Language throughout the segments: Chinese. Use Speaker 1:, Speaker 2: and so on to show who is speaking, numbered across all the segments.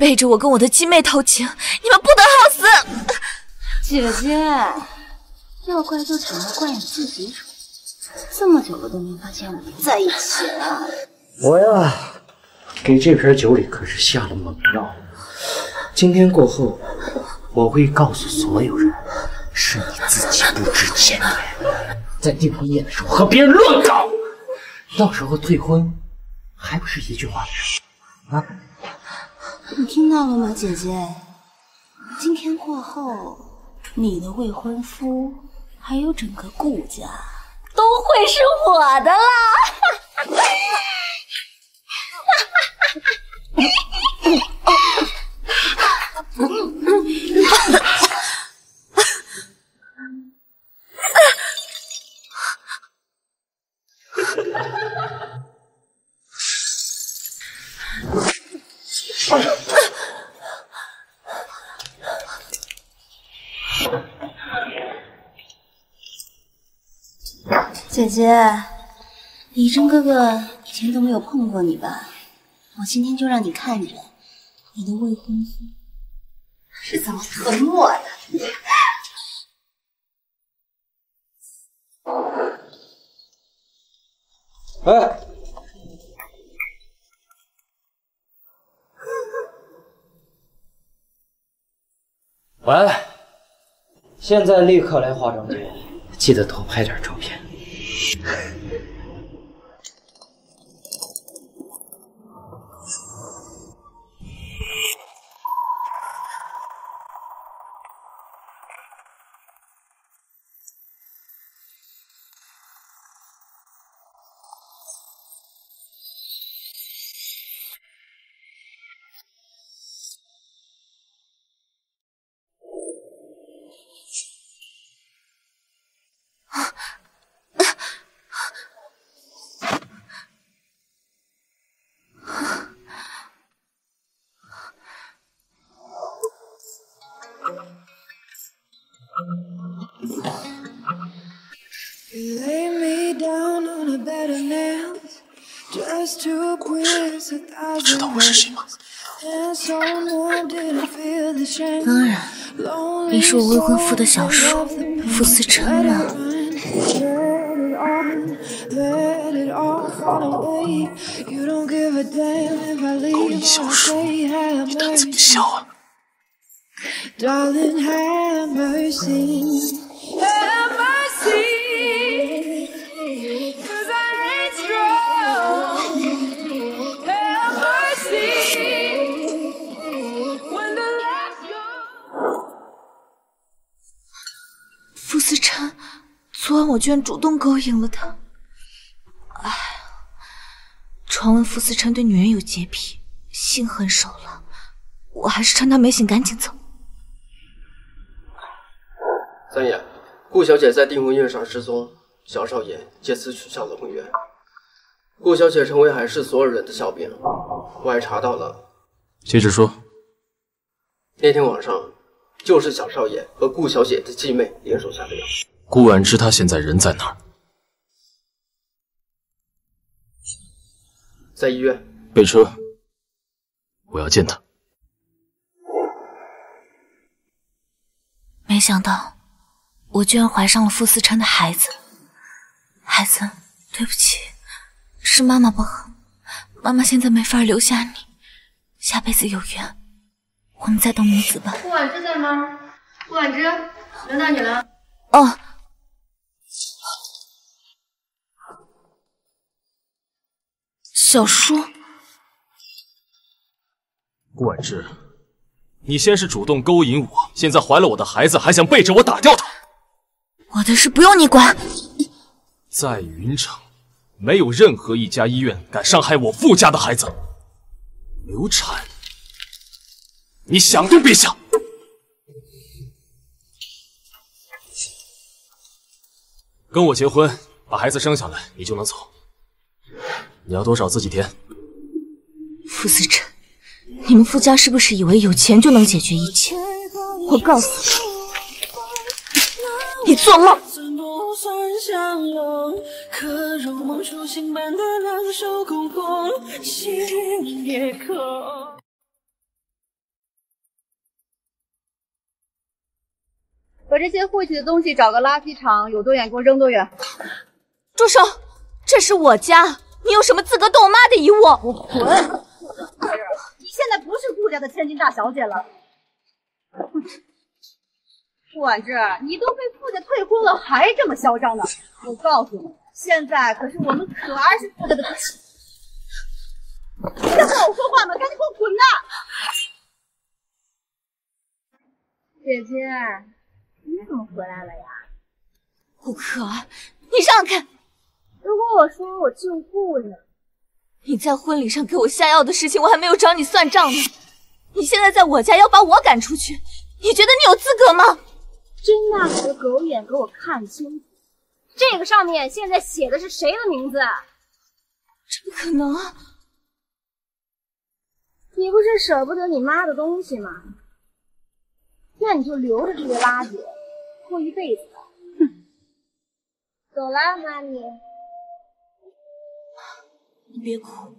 Speaker 1: 背着我跟我的鸡妹偷情，你们不得好死！
Speaker 2: 姐姐，要怪就只能怪你自己蠢，这么久了都没发现我们在一起了！
Speaker 3: 我呀，给这瓶酒里可是下了猛药。今天过后，我会告诉所有人，是你自己不知检点，在订婚宴的时候和别人乱搞，到时候退婚，还不是一句话的事啊？
Speaker 2: 你听到了吗，姐姐？今天过后，你的未婚夫还有整个顾家都会是我的啦！姐姐，李真哥哥以前都没有碰过你吧？我今天就让你看着你的未婚夫是怎么疼我的。
Speaker 3: 哎，喂，现在立刻来化妆间，记得多拍点照片。
Speaker 1: 夫的小叔傅思辰嘛。
Speaker 4: 勾引小叔，你胆子不小啊！
Speaker 1: 傅晚我居然主动勾引了他。哎，传闻傅思琛对女人有洁癖，心狠手辣，我还是趁他没醒赶紧走。
Speaker 5: 三爷，顾小姐在订婚宴上失踪，小少爷借此取消了婚约。顾小姐成为海市所有人的笑柄，我还查到了，
Speaker 4: 接着说。
Speaker 5: 那天晚上就是小少爷和顾小姐的继妹联手下的药。
Speaker 4: 顾婉之她现在人在哪儿？
Speaker 5: 在医院。
Speaker 4: 备车，我要见她。
Speaker 1: 没想到，我居然怀上了傅思琛的孩子。孩子，对不起，是妈妈不好，妈妈现在没法留下你，下辈子有缘，我们再当母子吧。
Speaker 6: 顾婉之在吗？顾婉之，轮到你了。
Speaker 1: 哦，小叔，
Speaker 4: 顾婉之，你先是主动勾引我，现在怀了我的孩子，还想背着我打掉他。
Speaker 1: 我的事不用你管。
Speaker 4: 在云城，没有任何一家医院敢伤害我傅家的孩子。流产，你想都别想。跟我结婚，把孩子生下来，你就能走。你要多少自己填。
Speaker 1: 傅思辰，你们傅家是不是以为有钱就能解决一切？我告诉你，你做梦！
Speaker 7: 把这些晦气的东西找个垃圾场，有多远给我扔多远。
Speaker 1: 住手！这是我家，你有什么资格动我妈的遗物？
Speaker 7: 我滚！你现在不是顾家的千金大小姐了。顾婉之，你都被傅家退婚了，还这么嚣张呢？我告诉你，现在可是我们可儿是傅家的。你在和我说话吗？赶紧给我滚呐！姐姐。你怎么回来了呀？
Speaker 1: 顾可，你让开！
Speaker 7: 如果我说我救护呢？
Speaker 1: 你在婚礼上给我下药的事情，我还没有找你算账呢。你现在在我家要把我赶出去，你觉得你有资格吗？
Speaker 7: 睁大你的狗眼，给我看清楚！这个上面现在写的是谁的名字？
Speaker 1: 这不可能！
Speaker 7: 你不是舍不得你妈的东西吗？那你就留着这些垃圾。过一辈子吧，哼！走了，妈咪。
Speaker 1: 你别哭，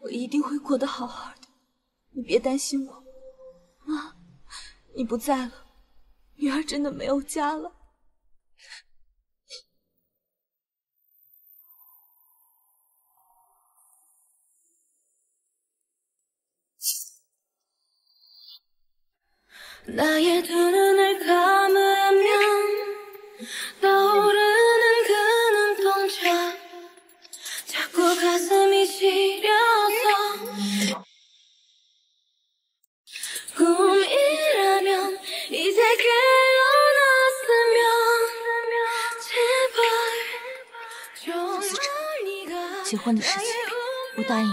Speaker 1: 我一定会过得好好的。你别担心我，妈，你不在了，女儿真的没有家了。那夜的结婚的事情，我答应你，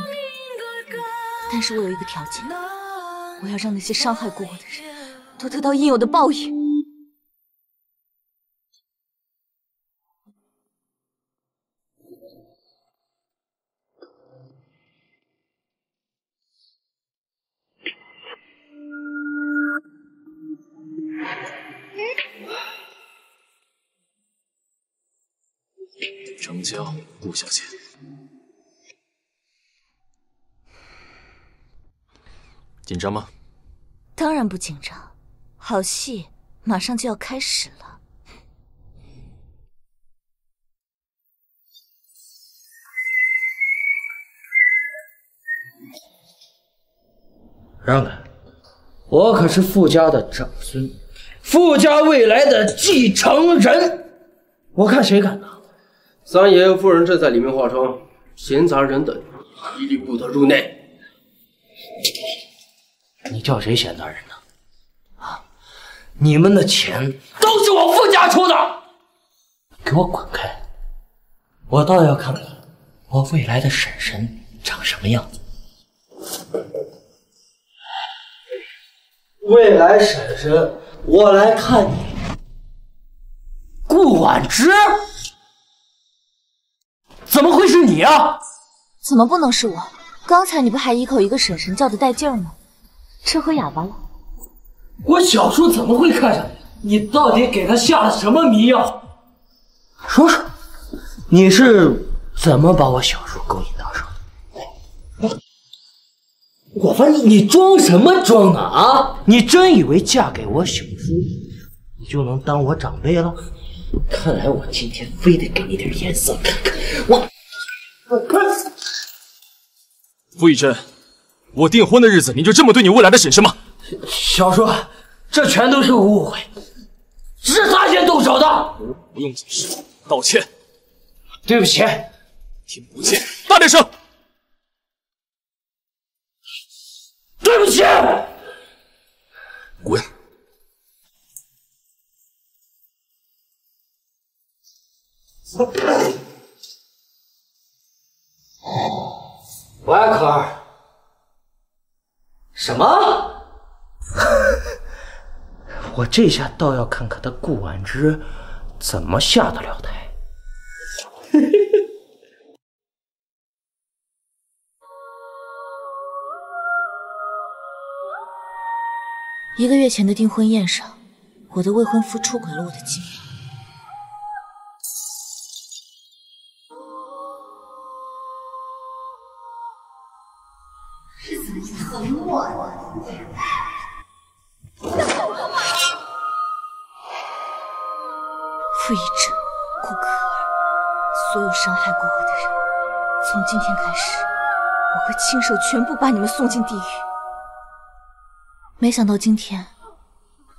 Speaker 1: 但是我有一个条件，我要让那些伤害过我的人都得到应有的报应。
Speaker 4: 成交，顾小姐。紧张吗？
Speaker 1: 当然不紧张，好戏马上就要开始了。
Speaker 3: 让开！我可是傅家的长孙，傅家未来的继承人，我看谁敢当！
Speaker 5: 三爷夫人正在里面化妆，闲杂人等一律不得入内。
Speaker 3: 你叫谁闲杂人呢？啊！你们的钱都是我傅家出的，给我滚开！我倒要看看我未来的婶婶长什么样子。未来婶婶，我来看你，顾婉之，怎么会是你啊？
Speaker 1: 怎么不能是我？刚才你不还一口一个婶婶叫的带劲儿吗？吃喝哑巴了！
Speaker 3: 我小叔怎么会看上你？你到底给他下了什么迷药？说说，你是怎么把我小叔勾引到手的？我发你你装什么装呢？啊！你真以为嫁给我小叔，你就能当我长辈了？看来我今天非得给你点颜色看看。我，
Speaker 4: 傅逸真。我订婚的日子，你就这么对你未来的婶婶吗？
Speaker 3: 小叔，这全都是误会，是他先动手的。
Speaker 4: 不用解释，道歉。
Speaker 3: 对不起。
Speaker 4: 听不见，大点声。
Speaker 3: 对不起。
Speaker 4: 滚。
Speaker 3: 喂，可儿。什么？我这下倒要看看他顾婉之怎么下得了台。
Speaker 1: 一个月前的订婚宴上，我的未婚夫出轨了我的继母。机密。傅一真，顾可儿，所有伤害过我的人，从今天开始，我会亲手全部把你们送进地狱。没想到今天，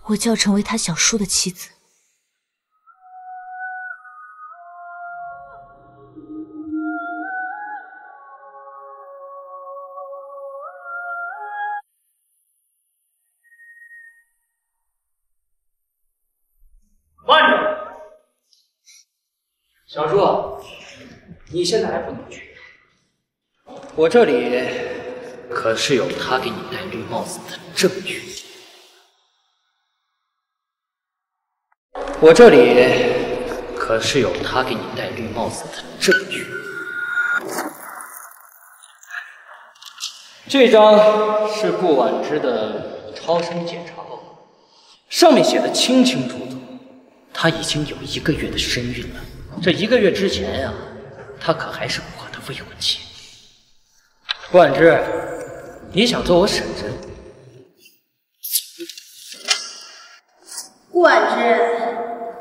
Speaker 1: 我就要成为他小叔的妻子。
Speaker 3: 你现在还不能去。我这里可是有他给你戴绿帽子的证据。我这里可是有他给你戴绿帽子的证据。这张是顾婉之的超声检查报告，上面写的清清楚楚。她已经有一个月的身孕了，这一个月之前呀、她可还是我的未婚妻。顾婉之，你想做我婶婶？
Speaker 2: 顾婉之，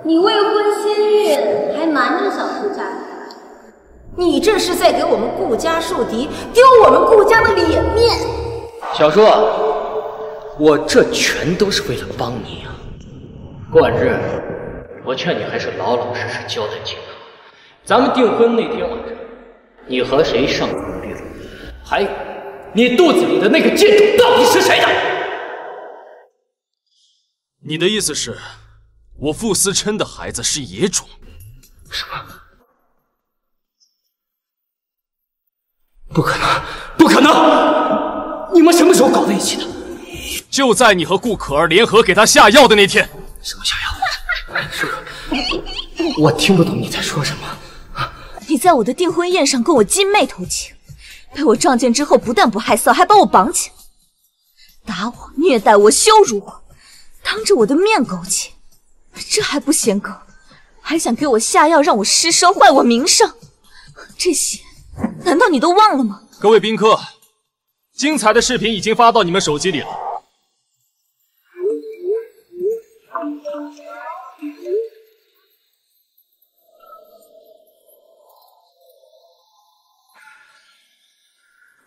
Speaker 2: 你未婚先孕还瞒着小叔嫁你这是在给我们顾家树敌，丢我们顾家的脸面。
Speaker 3: 小叔，我这全都是为了帮你啊、顾婉之，我劝你还是老老实实交代清楚。咱们订婚那天晚上，你和谁上床了？还有，你肚子里的那个贱种到底是谁的？
Speaker 4: 你的意思是，我傅思琛的孩子是野种？
Speaker 3: 什么不可能，不可能！你们什么时候搞在一起的？
Speaker 4: 就在你和顾可儿联合给他下药的那天。
Speaker 3: 什么下药？叔叔，我听不懂你在说什么。
Speaker 1: 你在我的订婚宴上跟我金妹偷情，被我撞见之后，不但不害臊，还把我绑起来，打我、虐待我、羞辱我，当着我的面苟且，这还不嫌够，还想给我下药让我失声，坏我名声，这些难道你都忘了吗？
Speaker 4: 各位宾客，精彩的视频已经发到你们手机里了。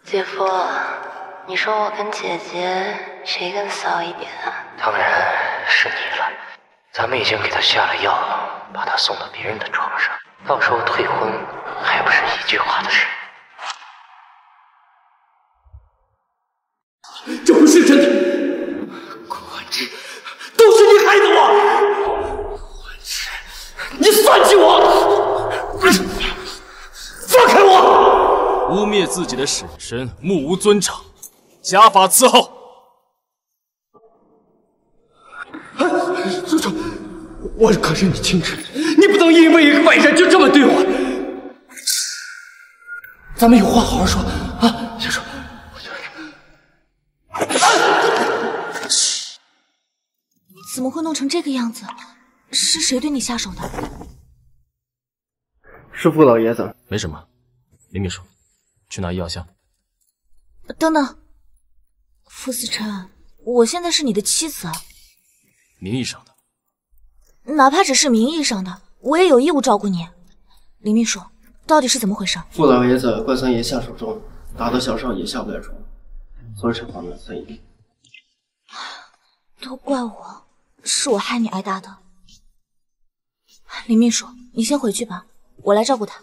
Speaker 8: 姐夫，你说我跟姐姐谁更骚一点啊？
Speaker 9: 当然是你了。咱们已经给他下了药，把他送到别人的床上，到时候退婚还不是一句话的事？
Speaker 3: 这不是真的，顾婉之，都是你害的我！顾婉之，你算计我！放开我！
Speaker 4: 污蔑自己的婶婶，目无尊长，家法伺候。
Speaker 3: 叔叔，我可是你亲侄子，你不能因为一个外人就这么对我。咱们有话好好说啊，先说。
Speaker 1: 怎么会弄成这个样子？是谁对你下手的？
Speaker 5: 是傅老爷子。
Speaker 4: 没什么，林秘书，去拿医药箱。
Speaker 1: 等等，傅思琛，我现在是你的妻子啊，
Speaker 4: 名义上的，
Speaker 1: 哪怕只是名义上的，我也有义务照顾你。林秘书，到底是怎么回事？
Speaker 5: 傅老爷子怪三爷下手重，打得小少爷下不了床，所以才放了三爷。
Speaker 1: 都怪我，是我害你挨打的。林秘书，你先回去吧，我来照顾他。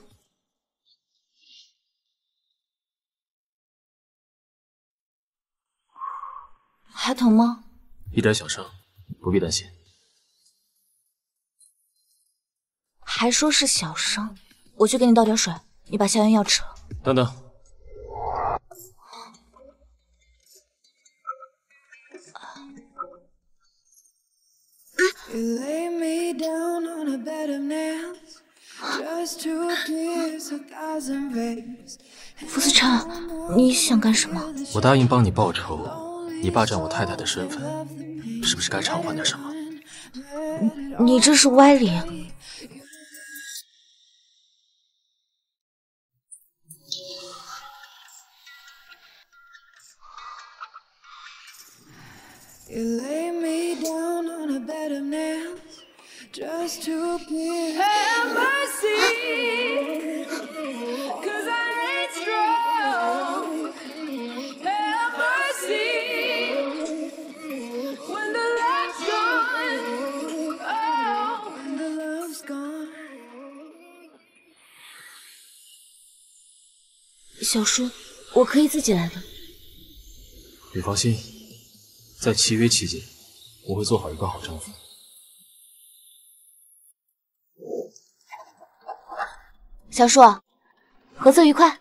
Speaker 1: 还疼吗？
Speaker 4: 一点小伤，不必担心。
Speaker 1: 还说是小伤，我去给你倒点水，你把消炎药吃了。
Speaker 4: 等等
Speaker 10: ，You lay me down on a bed of nails just to kiss a thousand babes.
Speaker 1: 傅思琛，你想干什么？
Speaker 4: 我答应帮你报仇，你霸占我太太的身份，是不是该偿还点什么？
Speaker 1: 你这是歪理。
Speaker 10: You lay me down on a bed of nails just to. Have mercy,
Speaker 1: 小叔，我可以自己来的。
Speaker 4: 你放心，在契约期间，我会做好一个好丈夫。
Speaker 1: 小叔，合作愉快。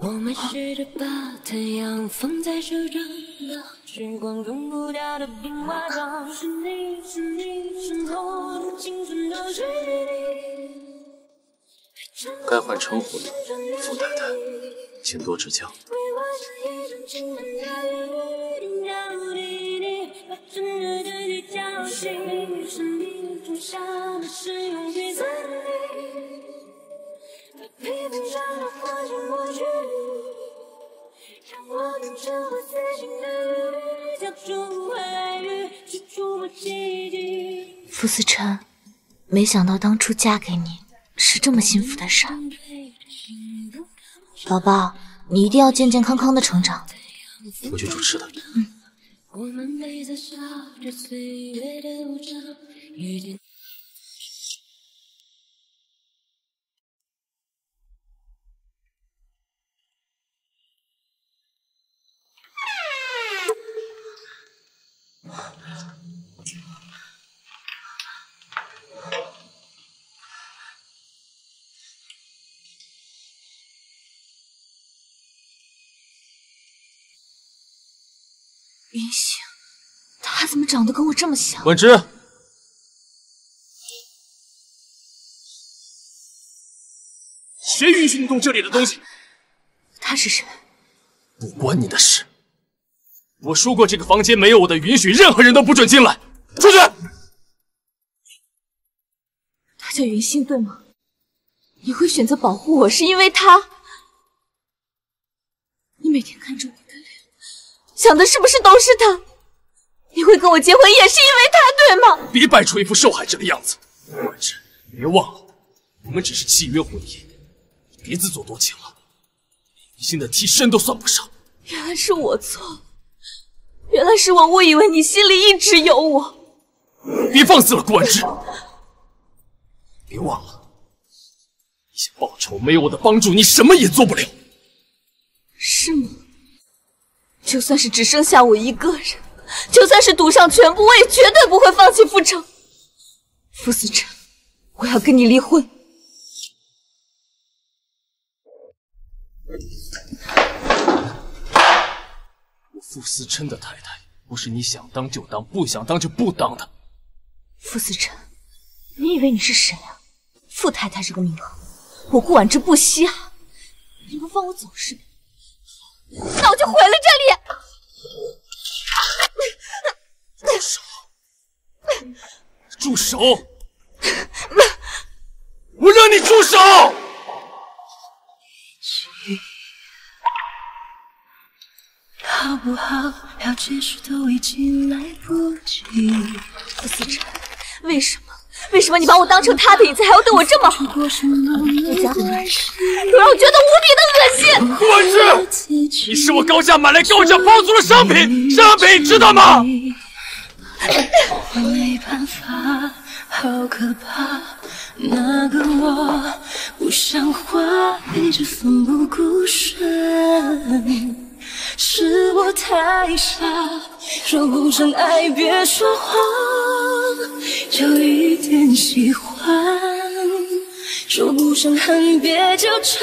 Speaker 11: 我们试着把太阳放在手掌的时光冲不掉的冰瓦装，是你是你渗透的青春都是你。
Speaker 4: 该换称呼了，傅太太，请多指教。
Speaker 1: 傅思辰，没想到当初嫁给你是这么幸福的事儿。宝宝，你一定要健健康康的成长。
Speaker 4: 我去煮吃的。
Speaker 11: 我们背在笑着岁月的无常，遇见。
Speaker 1: 云星，他怎么长得跟我这么像？
Speaker 4: 婉之，谁允许你动这里的东西？
Speaker 1: 他是谁？
Speaker 4: 不关你的事。我说过，这个房间没有我的允许，任何人都不准进来。出去！
Speaker 1: 他叫云星，对吗？你会选择保护我，是因为他？你每天看着我的脸，想的是不是都是他？你会跟我结婚，也是因为他，对吗？
Speaker 4: 别摆出一副受害者的样子，婉之，别忘了，我们只是契约婚姻，你别自作多情了，连云星的替身都算不上。
Speaker 1: 原来是我错了，原来是我误以为你心里一直有我。
Speaker 4: 别放肆了，顾婉之！别忘了，你想报仇，没有我的帮助，你什么也做不了。
Speaker 1: 是吗？就算是只剩下我一个人，就算是赌上全部，我也绝对不会放弃傅城。傅思辰，我要跟你离婚。
Speaker 4: 我傅思琛的太太，不是你想当就当，不想当就不当的。
Speaker 1: 傅思琛，你以为你是谁啊？傅太太这个名号，我顾婉之不稀罕。你不放我走是吧？那我就毁了这里！
Speaker 4: 住手！住手！我让你住手！
Speaker 11: 好不好？要解释都已经来不及。
Speaker 1: 傅思辰，为什么？为什么你把我当成他的影子，还要对我这么好？你家的男人都让我觉得无比的恶心。
Speaker 4: 顾婉之，你是我高价买来、高价包租的商品，商品知道吗？
Speaker 11: 我没办法，好可怕。那个我不像话，一直奋不顾身。是我太傻，说不上爱别说谎，就一点喜欢。说不上恨别纠缠，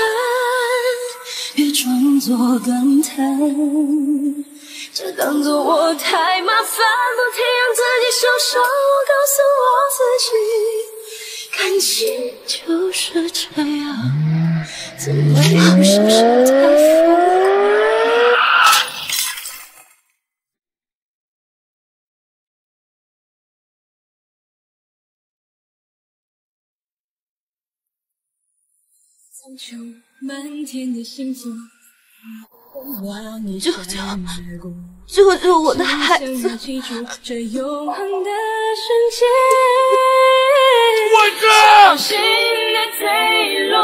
Speaker 11: 别装作感叹。这当作我太麻烦，不停让自己受伤。我告诉我自己，感情就是这样，怎么又是太苍穹漫天的星座，
Speaker 1: 舅舅，救救我的孩子！
Speaker 11: 想要记住这永恒的瞬间。
Speaker 4: 我这
Speaker 11: 心的坠落，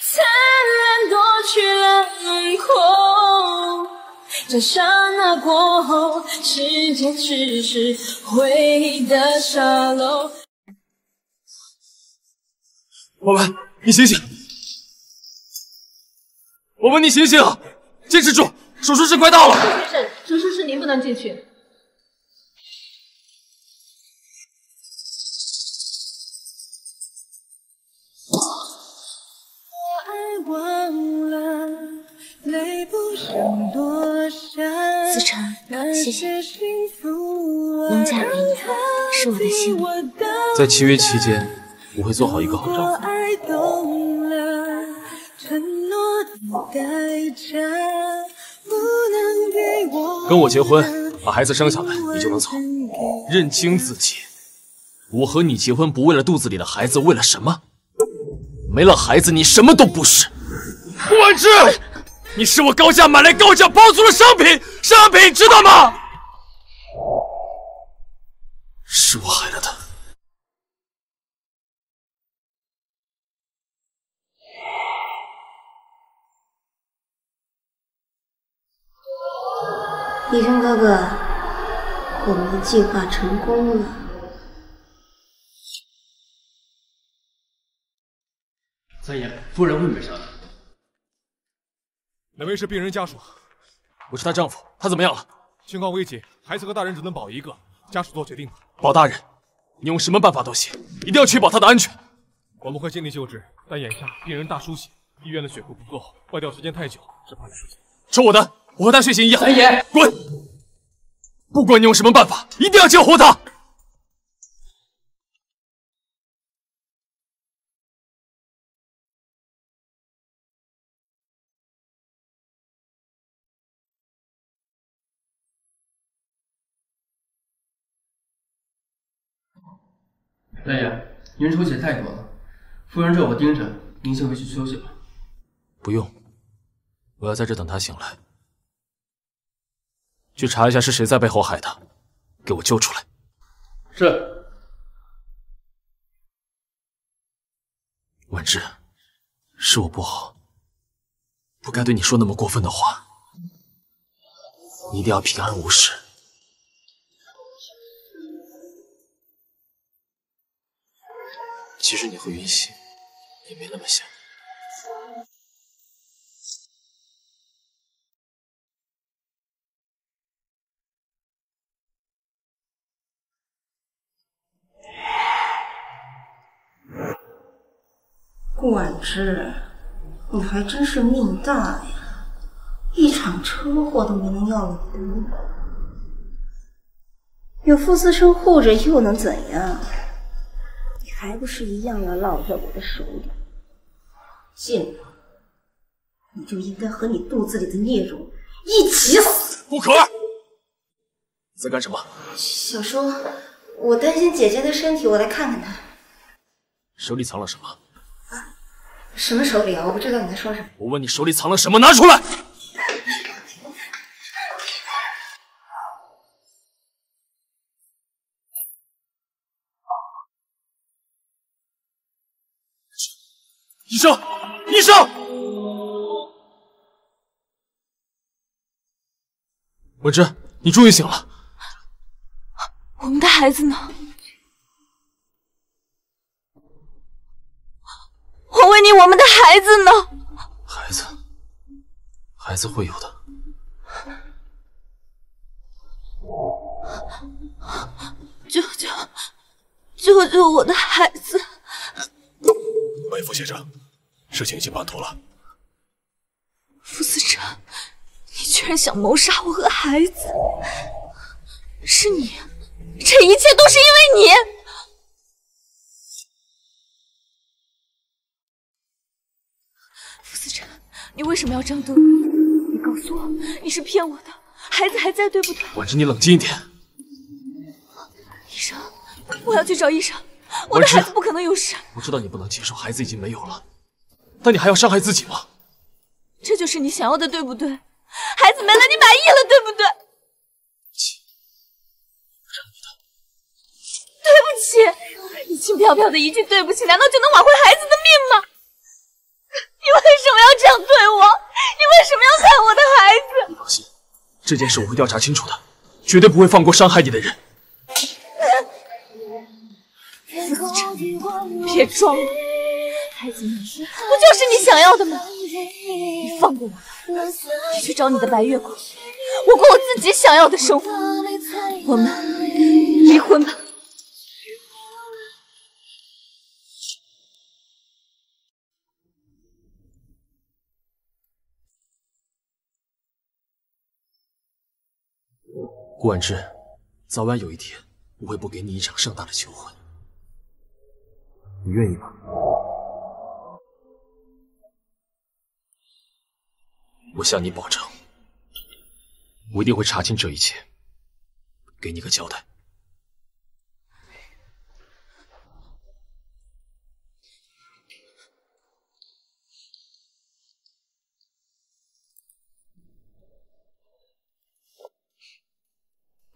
Speaker 11: 灿烂夺去了轮廓。这刹那过后，世界只是回忆的沙漏。
Speaker 4: 我们，你醒醒！我问你醒醒，坚持住，手术室快到了。
Speaker 12: 先生，手术室您不能进去。
Speaker 11: 爱忘了，泪不想落下。
Speaker 1: 思辰，谢谢。
Speaker 11: 农
Speaker 1: 农家给你是我的心意。
Speaker 4: 在契约期间，我会做好一个好丈夫。跟我结婚，把孩子生下来，你就能走。认清自己，我和你结婚不为了肚子里的孩子，为了什么？没了孩子，你什么都不是。顾婉之，你是我高价买来、高价包租的商品，商品，知道吗？是我害了他。
Speaker 2: 李真哥哥，我们的计划成功了。
Speaker 5: 三爷，夫人问没啥。
Speaker 13: 哪位是病人家属？
Speaker 4: 我是她丈夫，她怎么样了？
Speaker 13: 情况危急，孩子和大人只能保一个，家属做决定吧。
Speaker 4: 保大人，你用什么办法都行，一定要确保他的安全。
Speaker 13: 我们会尽力救治，但眼下病人大出血，医院的血库不够，外调时间太久，只怕来不及。
Speaker 4: 抽我的，我和他血型一样。
Speaker 5: 三爷，
Speaker 4: 滚！不管你用什么办法，一定要救活他。
Speaker 5: 三爷，您出血太多了，夫人这我盯着，您先回去休息吧。
Speaker 4: 不用，我要在这等他醒来。去查一下是谁在背后害他，给我揪出来。
Speaker 5: 是。
Speaker 4: 婉之，是我不好，不该对你说那么过分的话。你一定要平安无事。其实你和云溪也没那么像。
Speaker 2: 顾婉之，你还真是命大呀！一场车祸都没能要了命，有傅思琛护着又能怎样？你还不是一样要落在我的手里？贱人，你就应该和你肚子里的孽种一起死！
Speaker 4: 不可，你在干什么？
Speaker 2: 小叔，我担心姐姐的身体，我来看看她。
Speaker 4: 手里藏了什么？
Speaker 2: 什么手里啊？我不知道你在说什么。
Speaker 4: 我问你手里藏了什么，拿出来！医生，医生！文芝，你终于醒了。
Speaker 1: 孩子呢？我问你，我们的孩子呢？
Speaker 4: 孩子，孩子会有的。
Speaker 1: 救救，救救我的孩子！
Speaker 13: 喂，傅先生，事情已经办妥了。
Speaker 1: 傅思成，你居然想谋杀我和孩子！是你，这一切都是因为你！傅思辰，你为什么要这样对我？你告诉我，你是骗我的，孩子还在，对不对？
Speaker 4: 婉之，你冷静一点。
Speaker 1: 医生，我要去找医生，我的孩子不可能有事。
Speaker 4: 我知道你不能接受，孩子已经没有了，但你还要伤害自己吗？
Speaker 1: 这就是你想要的，对不对？孩子没了，你满意了，对不对？对不起，你轻飘飘的一句对不起，难道就能挽回孩子的命吗？你为什么要这样对我？你为什么要害我的孩子？
Speaker 4: 你放心，这件事我会调查清楚的，绝对不会放过伤害你的人。
Speaker 1: 别装了，孩子不就是你想要的吗？你放过我吧，你去找你的白月光，我过我自己想要的生活。我们离婚吧。
Speaker 4: 顾婉之，早晚有一天，我会不给你一场盛大的求婚，你愿意吗？我向你保证，我一定会查清这一切，给你个交代。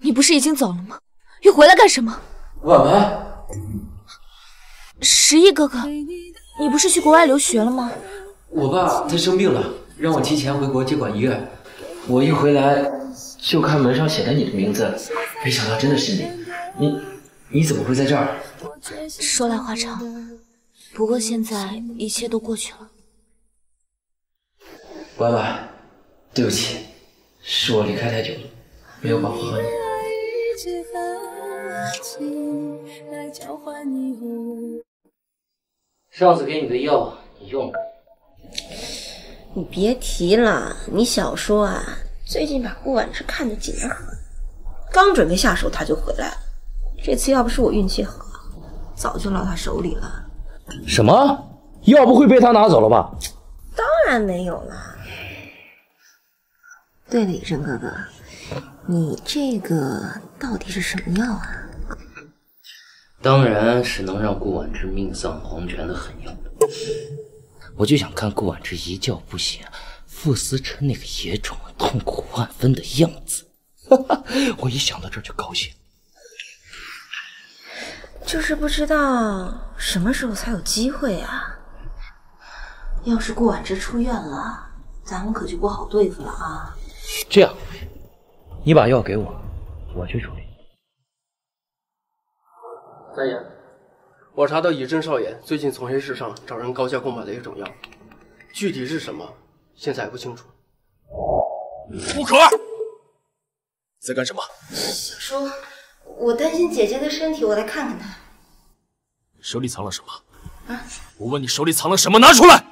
Speaker 1: 你不是已经走了吗？又回来干什么？
Speaker 14: 婉婉，
Speaker 1: 十一哥哥，你不是去国外留学了吗？
Speaker 14: 我爸他生病了，让我提前回国接管医院。我一回来就看门上写的你的名字，没想到真的是你。你你怎么会在这儿？
Speaker 1: 说来话长，不过现在一切都过去了。
Speaker 14: 婉婉，对不起，是我离开太久了，没有保护好你。上次给你的药你用了。
Speaker 2: 你别提了，你小叔啊，最近把顾婉之看得紧得很，刚准备下手他就回来了。这次要不是我运气好，早就落他手里了。
Speaker 3: 什么？药不会被他拿走了吧？
Speaker 2: 当然没有了。对了，医生哥哥，你这个到底是什么药啊？
Speaker 9: 当然是能让顾婉之命丧黄泉的狠药。我就想看顾婉之一觉不醒，傅思琛那个野种痛苦万分的样子。哈 哈我一想到这儿就高兴。
Speaker 2: 就是不知道什么时候才有机会啊！要是顾婉之出院了，咱们可就不好对付了啊！
Speaker 3: 这样，你把药给我，我去处理。
Speaker 5: 三爷，我查到以真少爷最近从黑市上找人高价购买了一种药，具体是什么，现在还不清楚。
Speaker 4: 顾可，在干什么？
Speaker 2: 小叔，我担心姐姐的身体，我来看看她。
Speaker 4: 手里藏了什么？
Speaker 2: 啊！
Speaker 4: 我问你手里藏了什么，拿出来！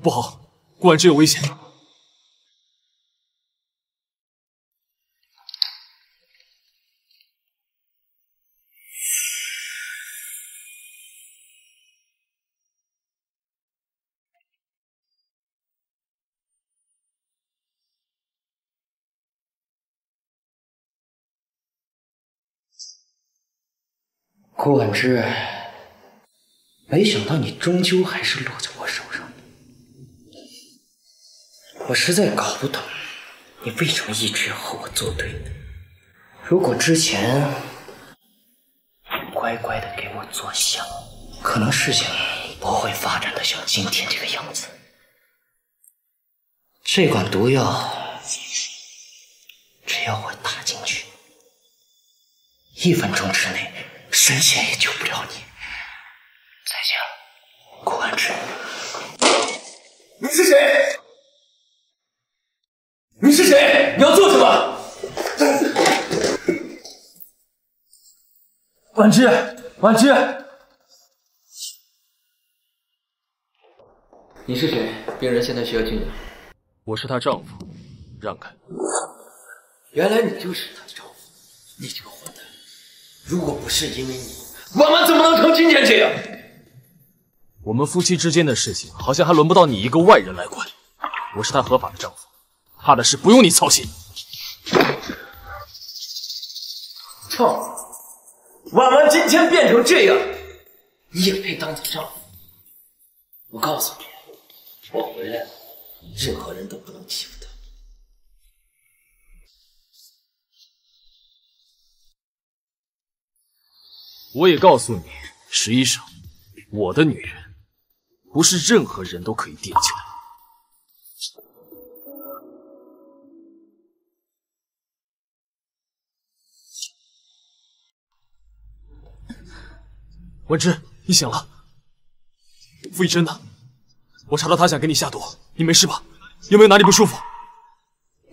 Speaker 4: 不好，顾婉之有危险！
Speaker 9: 顾婉之，没想到你终究还是落在我手上。我实在搞不懂，你为什么一直要和我作对？如果之前乖乖的给我做香，可能事情不会发展的像今天这个样子。这管毒药，只要我打进去，一分钟之内。神仙也救不了你！再见了，顾安之。
Speaker 15: 你是谁？你是谁？你要做什么？
Speaker 14: 婉之，婉之，你是谁？病人现在需要静养。
Speaker 4: 我是她丈夫，让开。
Speaker 15: 原来你就是她的丈夫，你这个！如果不是因为你，婉婉怎么能成今天这样？
Speaker 4: 我们夫妻之间的事情，好像还轮不到你一个外人来管。我是她合法的丈夫，她的事不用你操心。
Speaker 15: 操！婉婉今天变成这样，你也配当她丈夫？我告诉你，我回来了，任何人都不能欺负她。
Speaker 4: 我也告诉你，石医生，我的女人不是任何人都可以惦记的。文芝，你醒了。傅医生呢？我查到他想给你下毒，你没事吧？有没有哪里不舒服？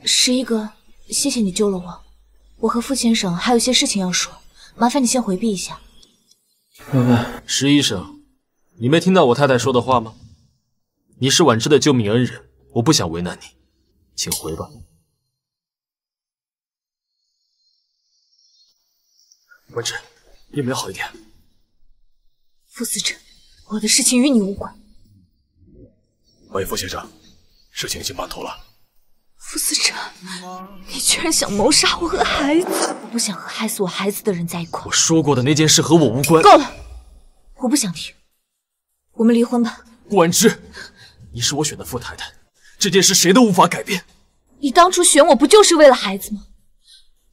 Speaker 1: 十一哥，谢谢你救了我。我和傅先生还有些事情要说，麻烦你先回避一下。
Speaker 15: 拜拜。
Speaker 4: 石医生，你没听到我太太说的话吗？你是婉芝的救命恩人，我不想为难你，请回吧。婉之，你有没有好一点？
Speaker 1: 傅思辰，我的事情与你无关。
Speaker 13: 喂，傅先生，事情已经办妥了。
Speaker 1: 傅思辰，你居然想谋杀我和孩子！我不想和害死我孩子的人在一块。
Speaker 4: 我说过的那件事和我无关。
Speaker 1: 够了，我不想听。我们离婚吧。
Speaker 4: 顾婉之，你是我选的傅太太，这件事谁都无法改变。
Speaker 1: 你当初选我不就是为了孩子吗？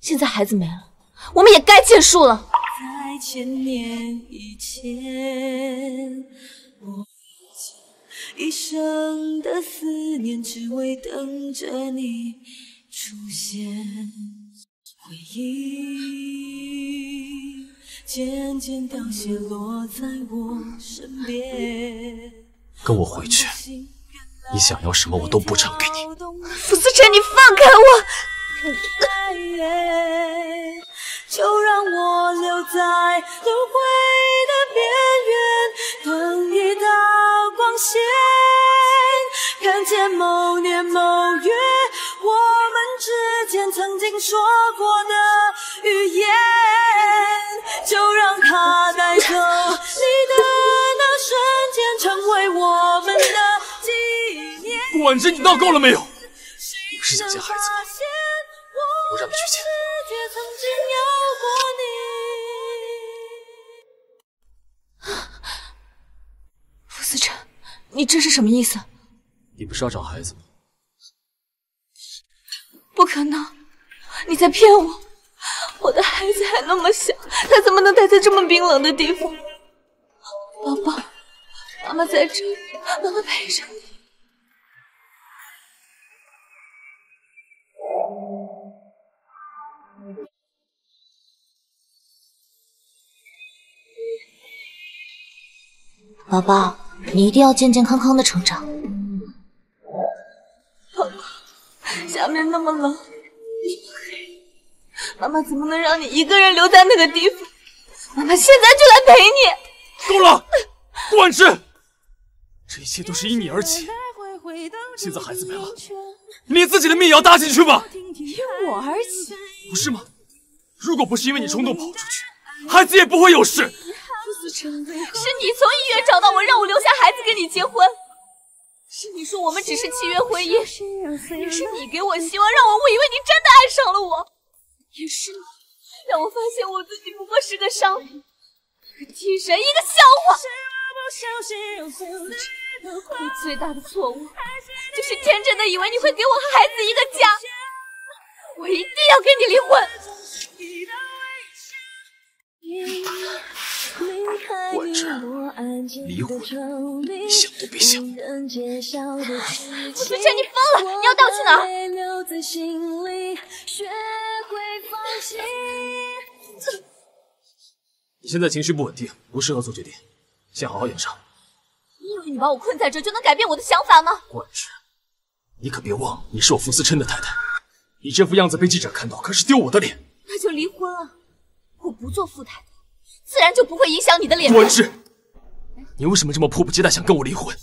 Speaker 1: 现在孩子没了，我们也该结束了。
Speaker 11: 在千年以前，我一生的思念，只为等着你出现。回忆渐渐凋谢，落在我身边。
Speaker 4: 跟我回去，你想要什么我都不成给你。
Speaker 1: 傅思辰，你放开我！
Speaker 11: 就让我留在轮回的边缘，等一道光线，看见某年某月我们之间曾经说过的语言，就让它带走你的那瞬间，成为我们的纪念。
Speaker 4: 顾婉之，你闹够了没有？不是想见孩子吗？我让你去见。
Speaker 1: 傅思辰，你这是什么意思？
Speaker 4: 你不是要找孩子吗？
Speaker 1: 不可能，你在骗我！我的孩子还那么小，他怎么能待在这么冰冷的地方？宝宝，妈妈在这里，妈妈陪着你。宝宝，你一定要健健康康的成长。宝宝，下面那么冷，那么黑，妈妈怎么能让你一个人留在那个地方？妈妈现在就来陪你。
Speaker 4: 够了，顾婉之，这一切都是因你而起。现在孩子没了，你连自己的命也要搭进去吗？
Speaker 1: 因我而起，
Speaker 4: 不是吗？如果不是因为你冲动跑出去，孩子也不会有事。
Speaker 1: 是你从医院找到我，让我留下孩子跟你结婚。是你说我们只是契约婚姻，也是你给我希望，让我误以为你真的爱上了我。也是你让我发现我自己不过是个商品，一个替身，一个笑话。我最大的错误就是天真的以为你会给我和孩子一个家，我一定要跟你离婚。
Speaker 4: 婉之，离婚，你想都别想。
Speaker 1: 傅思辰，你疯了！你要带我去哪儿？
Speaker 4: 你现在情绪不稳定，不适合做决定，先好好养伤。
Speaker 1: 你以为你把我困在这就能改变我的想法吗？
Speaker 4: 婉之，你可别忘，你是我傅思琛的太太，你这副样子被记者看到，可是丢我的脸。
Speaker 1: 那就离婚啊！我不做傅太太，自然就不会影响你的脸。
Speaker 4: 婉之，你为什么这么迫不及待想跟我离婚？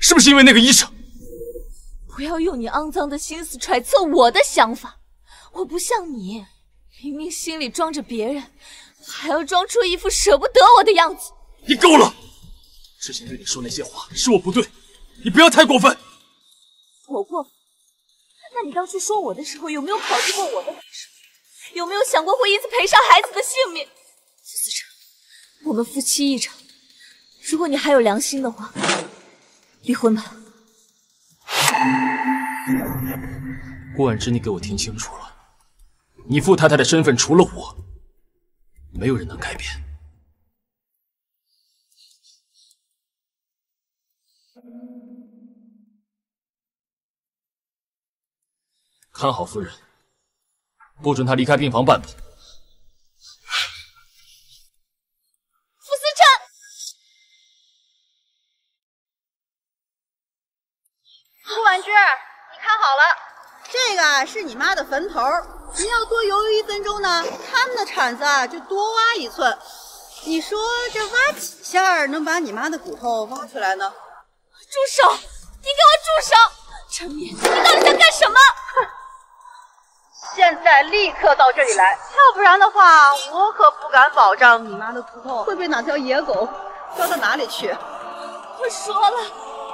Speaker 4: 是不是因为那个医生？
Speaker 1: 不要用你肮脏的心思揣测我的想法。我不像你，明明心里装着别人，还要装出一副舍不得我的样子。
Speaker 4: 你够了！之前对你说那些话是我不对，你不要太过分。
Speaker 1: 我过分？那你当初说我的时候，有没有考虑过我的感受？有没有想过会因此赔上孩子的性命？傅思成，我们夫妻一场，如果你还有良心的话，离婚吧。
Speaker 4: 顾婉之，你给我听清楚了，你傅太太的身份除了我，没有人能改变。看好夫人，不准他离开病房半步。
Speaker 1: 傅思琛，
Speaker 7: 傅婉之，你看好了，这个啊是你妈的坟头，你要多犹豫一分钟呢，他们的铲子啊就多挖一寸。你说这挖几下能把你妈的骨头挖出来呢？
Speaker 1: 住手！你给我住手！陈敏，你到底想干什么？
Speaker 7: 现在立刻到这里来，要不然的话，我可不敢保障你妈的骨头会被哪条野狗 叼到哪里去。
Speaker 1: 我说了，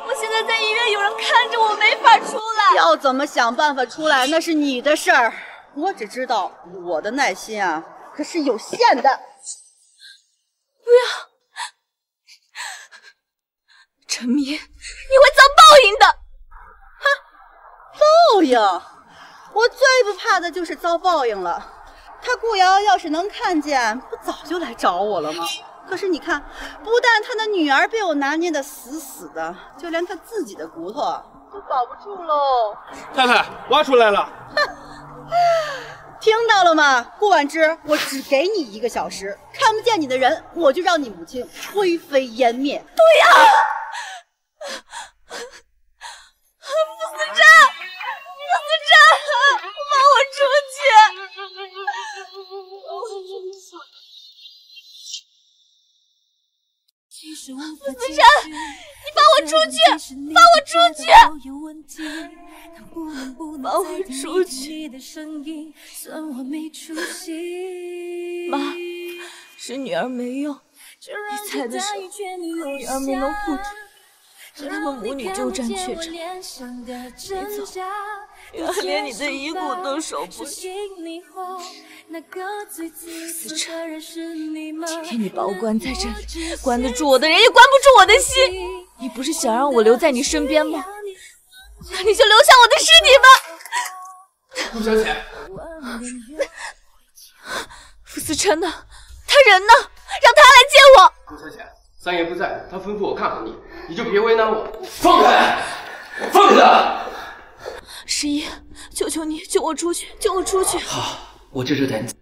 Speaker 1: 我现在在医院，有人看着我，没法出来。
Speaker 7: 要怎么想办法出来，那是你的事儿。我只知道我的耐心啊，可是有限的。
Speaker 1: 不要，陈明，你会遭报应的。
Speaker 7: 哼，报应。我最不怕的就是遭报应了。他顾瑶要是能看见，不早就来找我了吗？可是你看，不但他的女儿被我拿捏得死死的，就连他自己的骨头都保不住喽。
Speaker 13: 太太，挖出来了。
Speaker 7: 哼，听到了吗，顾婉之？我只给你一个小时，看不见你的人，我就让你母亲灰飞烟灭。
Speaker 1: 对呀，傅思辰。傅思辰，放我出去！傅思辰，你放我出去！放我出去！放我出去！妈，是女儿没用，你猜的是女儿没能护住。让他们母女纠占鹊巢，你走，女儿连你的遗骨都守不住。思辰，今天你把我关在这里，关得住我的人，也关不住我的心。你不是想让我留在你身边吗？那你就留下我的尸
Speaker 15: 体吧。顾小姐，
Speaker 1: 傅思辰呢？他人呢？让他来接我。
Speaker 15: 顾小姐。三爷不在，他吩咐我看好你，你就别为难我。放开，放开他！
Speaker 1: 十一，求求你救我出去，救我出去！
Speaker 14: 好，我这就带你走。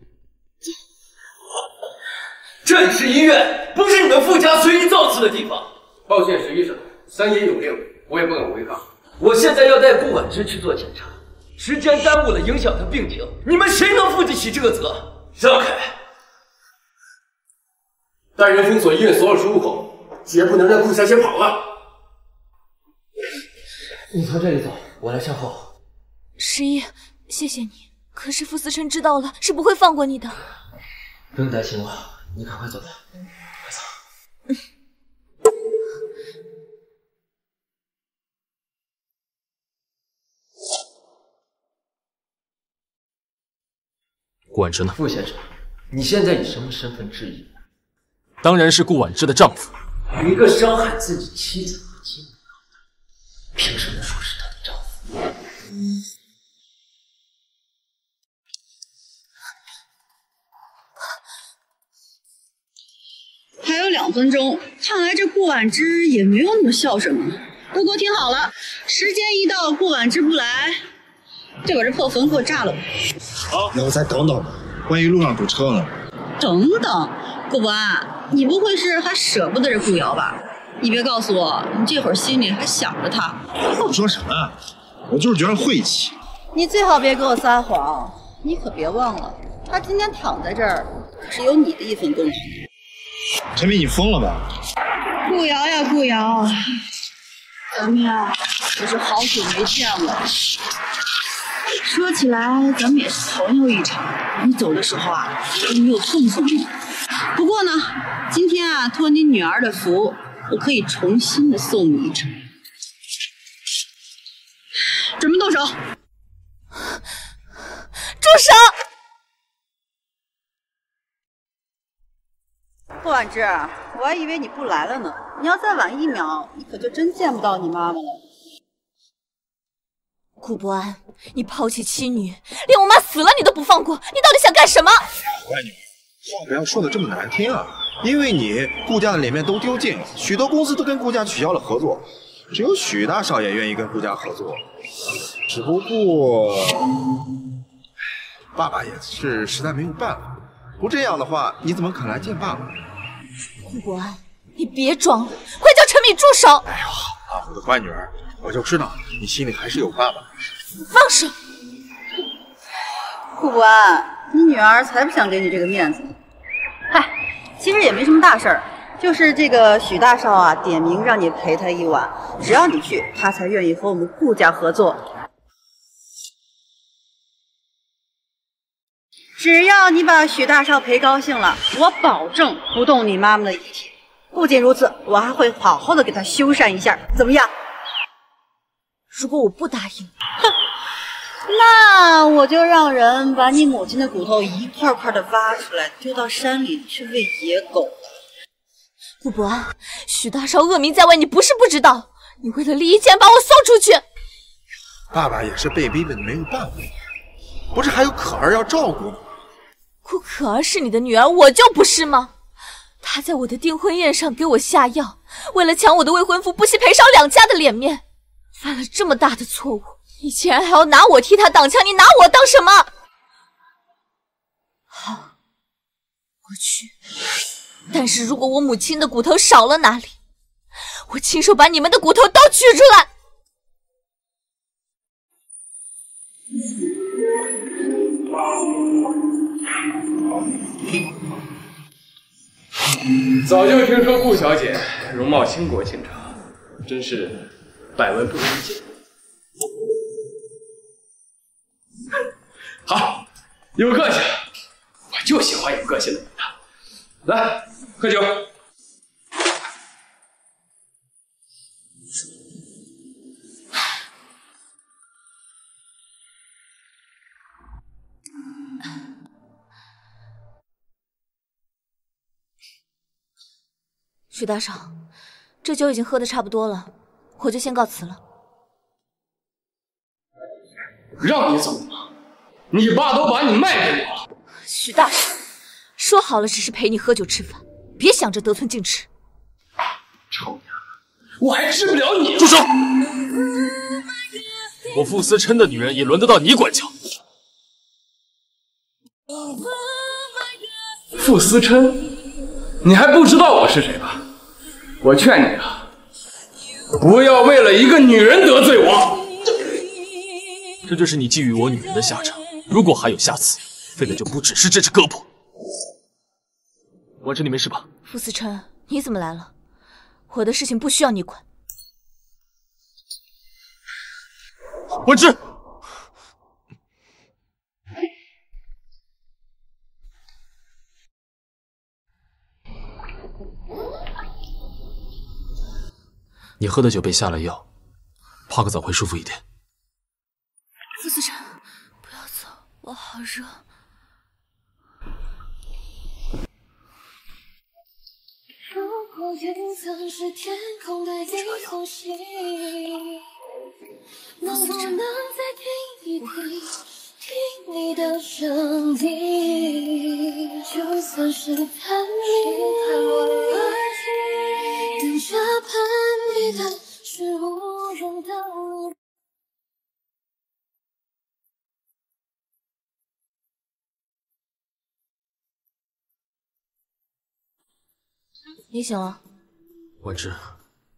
Speaker 15: 这里是医院，不是你们傅家随意造次的地方。抱歉，石医生，三爷有令，我也不敢违抗。我现在要带顾婉之去做检查，时间耽误了，影响她病情，你们谁能负得起这个责？让开！带人封锁医院所有出入口，绝不能让顾小姐跑了。
Speaker 14: 你从这里走，我来善后。
Speaker 1: 十一，谢谢你。可是傅思琛知道了，是不会放过你的。
Speaker 14: 不用担心我，你赶快走吧。快走。
Speaker 4: 顾婉之呢？
Speaker 15: 傅先生，你现在以什么身份质疑？
Speaker 4: 当然是顾婉之的丈夫。
Speaker 15: 一个伤害自己妻子和亲人的人，凭什么说是他的丈夫？
Speaker 7: 还有两分钟，看来这顾婉之也没有那么孝顺嘛。都给我听好了，时间一到，顾婉之不来，就把这破坟给我炸了。
Speaker 16: 好，那我再等等吧，万一路上堵车了？
Speaker 7: 等等，顾博安，你不会是还舍不得这顾瑶吧？你别告诉我，你这会儿心里还想着他。
Speaker 16: 你说什么啊？我就是觉得晦气。
Speaker 7: 你最好别给我撒谎，你可别忘了，他今天躺在这儿，可是有你的一份功劳。
Speaker 16: 陈明，你疯了吧？
Speaker 7: 顾瑶呀，顾瑶，咱们呀可是好久没见了。说起来，咱们也是朋友一场。你走的时候啊，都没有送送你。不过呢，今天啊，托你女儿的福，我可以重新的送你一程。准备动手！
Speaker 1: 住手！
Speaker 7: 顾婉之，我还以为你不来了呢。你要再晚一秒，你可就真见不到你妈妈了。
Speaker 1: 顾不安，你抛弃妻女，连我妈死了你都不放过，你到底想干什么？
Speaker 16: 话不要说的这么难听啊！因为你，顾家的脸面都丢尽，许多公司都跟顾家取消了合作，只有许大少爷愿意跟顾家合作。只不过，爸爸也是实在没有办法。不这样的话，你怎么肯来见爸爸？
Speaker 1: 顾国安，你别装了，快叫陈敏住手！
Speaker 16: 哎呦，好，我的乖女儿，我就知道你心里还是有爸爸。
Speaker 1: 放手！
Speaker 7: 顾国安，你女儿才不想给你这个面子呢。嗨，其实也没什么大事儿，就是这个许大少啊，点名让你陪他一晚，只要你去，他才愿意和我们顾家合作。只要你把许大少陪高兴了，我保证不动你妈妈的遗体。不仅如此，我还会好好的给他修缮一下，怎么样？
Speaker 1: 如果我不答应，
Speaker 7: 哼，那我就让人把你母亲的骨头一块块的挖出来，丢到山里去喂野狗了。
Speaker 1: 顾不安，许大少恶名在外，你不是不知道。你为了利益竟然把我送出去，
Speaker 16: 爸爸也是被逼的，没有办法。不是还有可儿要照顾吗？
Speaker 1: 顾可儿是你的女儿，我就不是吗？她在我的订婚宴上给我下药，为了抢我的未婚夫，不惜赔上两家的脸面，犯了这么大的错误，你竟然还要拿我替他挡枪，你拿我当什么？好，我去。但是如果我母亲的骨头少了哪里，我亲手把你们的骨头都取出来。
Speaker 13: 早就听说顾小姐容貌倾国倾城，真是百闻不如一见。好，有个性，我就喜欢有个性的女的。来，喝酒。
Speaker 1: 许大少，这酒已经喝的差不多了，我就先告辞了。
Speaker 13: 让你走吗？你爸都把你卖给我了。
Speaker 1: 许大少，说好了只是陪你喝酒吃饭，别想着得寸进尺。
Speaker 13: 臭娘们，我还治不了你！
Speaker 4: 住手！我傅思琛的女人也轮得到你管教？
Speaker 13: 傅思琛，你还不知道我是谁吧？我劝你啊，不要为了一个女人得罪我。
Speaker 4: 这就是你觊觎我女人的下场。如果还有下次，废的就不只是这只胳膊。婉芝，你没事吧？
Speaker 1: 傅思琛，你怎么来了？我的事情不需要你管。
Speaker 4: 婉芝，你喝的酒被下了药，泡个澡会舒服一点。
Speaker 1: 傅思琛，我好热。
Speaker 11: 如果云层是天空的一封信，能不能再听一听，听你的声音？就算是叛逆，等着叛逆的是无人的你。
Speaker 1: 你醒了？
Speaker 4: 婉芝，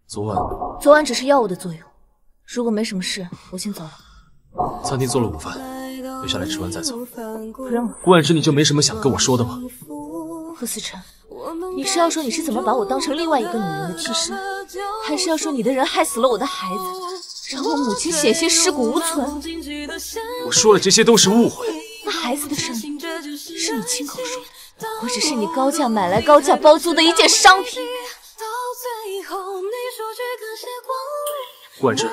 Speaker 4: 昨晚
Speaker 1: 昨晚只是药物的作用，如果没什么事，我先走了。
Speaker 4: 餐厅做了午饭，留下来吃完再走。
Speaker 1: 不。
Speaker 4: 顾婉芝，你就没什么想跟我说的吗？
Speaker 1: 顾思辰，你是要说你是怎么把我当成另外一个女人的替身，还是要说你的人害死了我的孩子，让我母亲险些尸骨无存？
Speaker 4: 我说了，这些都是误会。
Speaker 1: 那孩子的生命是你亲口说的，我只是你高价买来、高价包租的一件商品。
Speaker 4: 冠之，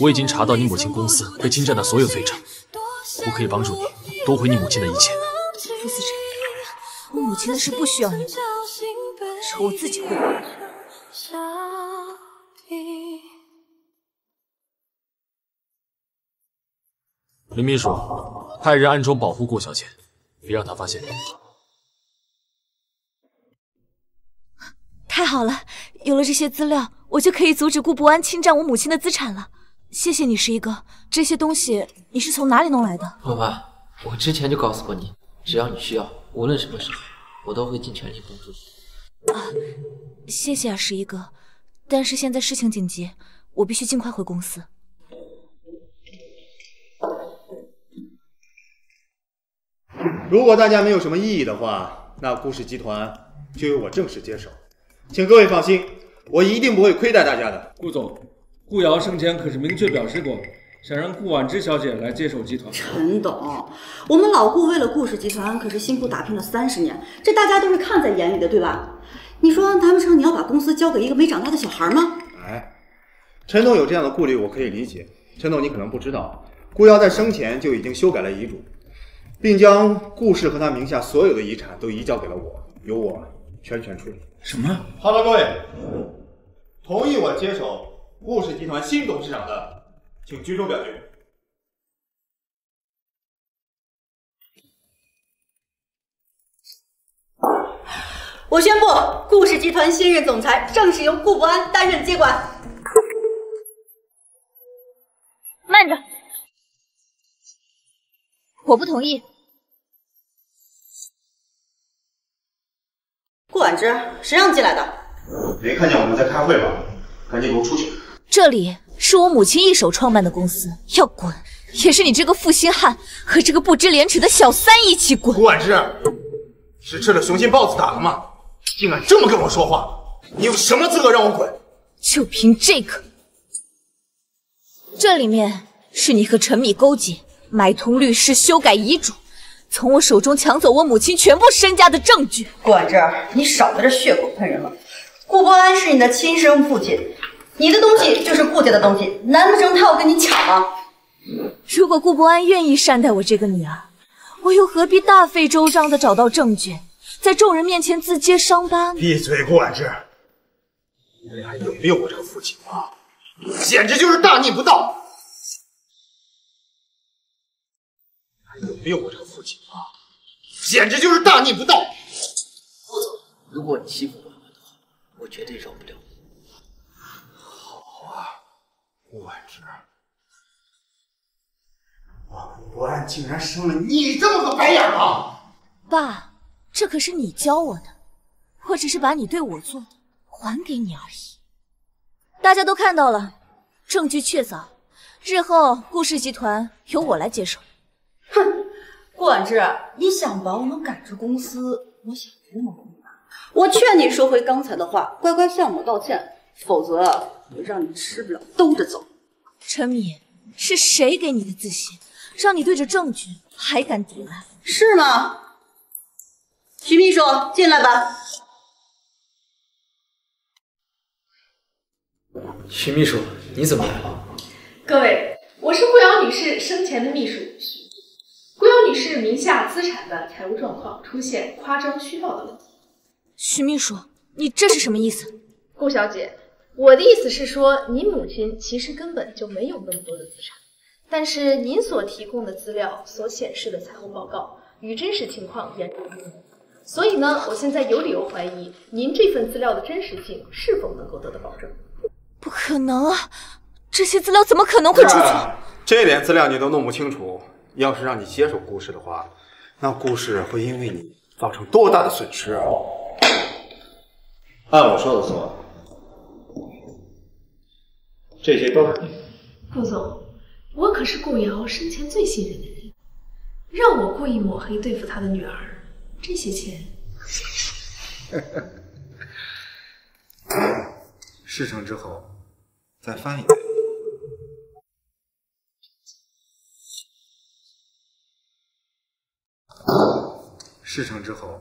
Speaker 4: 我已经查到你母亲公司被侵占的所有罪证，我可以帮助你夺回你母亲的一切。
Speaker 1: 傅思辰，我母亲的事不需要你管，是我自己会管。
Speaker 4: 林秘书，派人暗中保护顾小姐，别让她发现。
Speaker 1: 太好了，有了这些资料，我就可以阻止顾不安侵占我母亲的资产了。谢谢你，十一哥。这些东西你是从哪里弄来的？
Speaker 14: 爸爸，我之前就告诉过你，只要你需要，无论什么时候，我都会尽全力帮助你。
Speaker 1: 啊，谢谢啊，十一哥。但是现在事情紧急，我必须尽快回公司。
Speaker 16: 如果大家没有什么异议的话，那顾氏集团就由我正式接手。请各位放心，我一定不会亏待大家的。
Speaker 17: 顾总，顾瑶生前可是明确表示过，想让顾婉之小姐来接手集团。
Speaker 7: 陈董，我们老顾为了顾氏集团可是辛苦打拼了三十年，这大家都是看在眼里的，对吧？你说难不成你要把公司交给一个没长大的小孩吗？
Speaker 16: 哎，陈董有这样的顾虑，我可以理解。陈董，你可能不知道，顾瑶在生前就已经修改了遗嘱，并将顾氏和她名下所有的遗产都移交给了我，由我全权处理。
Speaker 17: 什么？
Speaker 16: 好了，各位，同意我接手顾氏集团新董事长的，请举手表决。
Speaker 7: 我宣布，顾氏集团新任总裁正式由顾不安担任接管。
Speaker 1: 慢着，我不同意。
Speaker 7: 顾婉之，谁让你进来的？
Speaker 16: 没看见我们在开会吗？赶紧给我出去！
Speaker 1: 这里是我母亲一手创办的公司，要滚也是你这个负心汉和这个不知廉耻的小三一起滚！
Speaker 16: 顾婉之，是吃了雄心豹子胆了吗？竟敢这么跟我说话！你有什么资格让我滚？
Speaker 1: 就凭这个？这里面是你和陈米勾结，买通律师修改遗嘱，从我手中抢走我母亲全部身家的证据。
Speaker 7: 顾婉之，你少在这血口喷人了。顾伯安是你的亲生父亲，你的东西就是顾家的东西，难不成他要跟你抢吗？
Speaker 1: 如果顾伯安愿意善待我这个女儿，我又何必大费周章的找到证据，在众人面前自揭伤疤呢？
Speaker 16: 闭嘴，顾婉之！你还有没有我这个父亲啊？简直就是大逆不道！还有没有我这个父亲啊？简直就是大逆不道！
Speaker 14: 顾总，如果你欺负婉婉的话，我绝对饶不了你。
Speaker 16: 好啊，顾婉之，我顾不安竟然生了你这么个白眼狼！
Speaker 1: 爸，这可是你教我的，我只是把你对我做的还给你而已。大家都看到了，证据确凿，日后顾氏集团由我来接手。
Speaker 7: 哼，顾婉之，你想把我们赶出公司，我想这么困难？我劝你说回刚才的话，乖乖向我道歉，否则我让你吃不了兜着走。
Speaker 1: 陈敏，是谁给你的自信，让你对着证据还敢抵赖？
Speaker 7: 是吗？徐秘书，进来吧。
Speaker 14: 徐秘书，你怎么来了？
Speaker 12: 各位，我是顾瑶女士生前的秘书许。顾瑶女士名下资产的财务状况出现夸张虚报的问题。
Speaker 1: 徐秘书，你这是什么意思？
Speaker 12: 顾小姐，我的意思是说，您母亲其实根本就没有那么多的资产，但是您所提供的资料所显示的财务报告与真实情况严重不符。所以呢，我现在有理由怀疑您这份资料的真实性是否能够得到保证。
Speaker 1: 不可能啊！这些资料怎么可能会出错？
Speaker 16: 这点资料你都弄不清楚，要是让你接手顾氏的话，那顾氏会因为你造成多大的损失啊！按我说的做，这些都是你。
Speaker 12: 顾总，我可是顾瑶生前最信任的人，让我故意抹黑对付他的女儿，这些钱，
Speaker 16: 事成之后再翻一遍。事成之后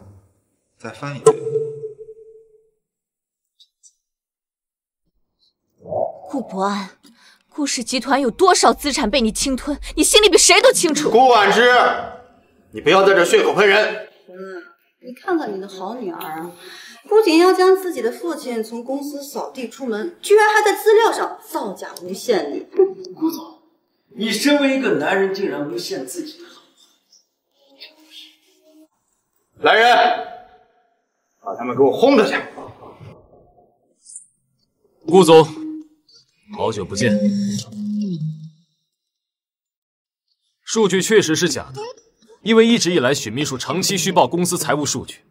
Speaker 16: 再翻一遍。
Speaker 1: 顾博安，顾氏集团有多少资产被你侵吞，你心里比谁都清楚。
Speaker 16: 顾婉之，你不要在这血口喷人。
Speaker 7: 嗯，你看看你的好女儿啊，不仅要将自己的父亲从公司扫地出门，居然还在资料上造假诬陷你。
Speaker 18: 顾总，
Speaker 19: 你身为一个男人，竟然诬陷自己
Speaker 16: 来人，把他们给我轰出去！
Speaker 4: 顾总，好久不见。数据确实是假的，因为一直以来许秘书长期虚报公司财务数据，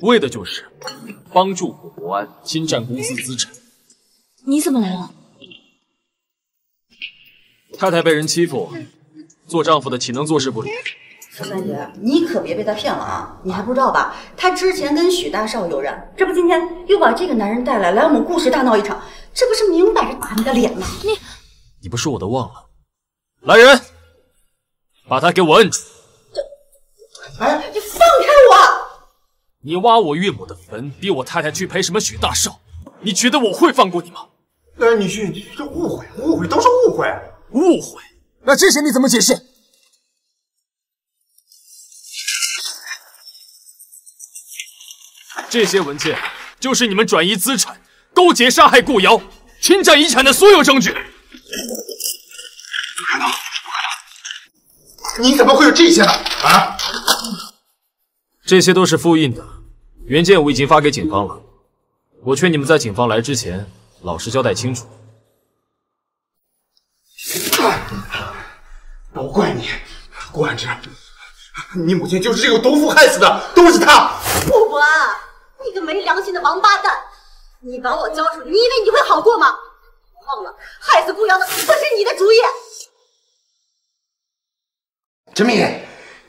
Speaker 4: 为的就是帮助顾国安侵占公司资产。
Speaker 1: 你怎么来了？
Speaker 4: 太太被人欺负，做丈夫的岂能坐视不理？
Speaker 7: 十三姐，你可别被他骗了啊！你还不知道吧？他之前跟许大少有染，这不今天又把这个男人带来，来我们顾氏大闹一场，这不是明摆着打你的脸吗？你
Speaker 4: 你不说我都忘了。来人，把他给我摁住！
Speaker 7: 这哎，你放开我！
Speaker 4: 你挖我岳母的坟，逼我太太去陪什么许大少，你觉得我会放过你吗？
Speaker 16: 呃，女婿，这误会，误会都是误会，
Speaker 4: 误会。那这些你怎么解释？这些文件就是你们转移资产、勾结杀害顾瑶、侵占遗产的所有证据。
Speaker 16: 不可能，不可能！你怎么会有这些呢？啊？
Speaker 4: 这些都是复印的，原件我已经发给警方了。我劝你们在警方来之前，老实交代清楚。
Speaker 16: 都怪你，顾安之，你母亲就是这个毒妇害死的，都是她。
Speaker 7: 顾博安，你个没良心的王八蛋！你把我交出去，你以为你会好过吗？忘了，害死顾瑶的可是你的主意。
Speaker 16: 陈敏，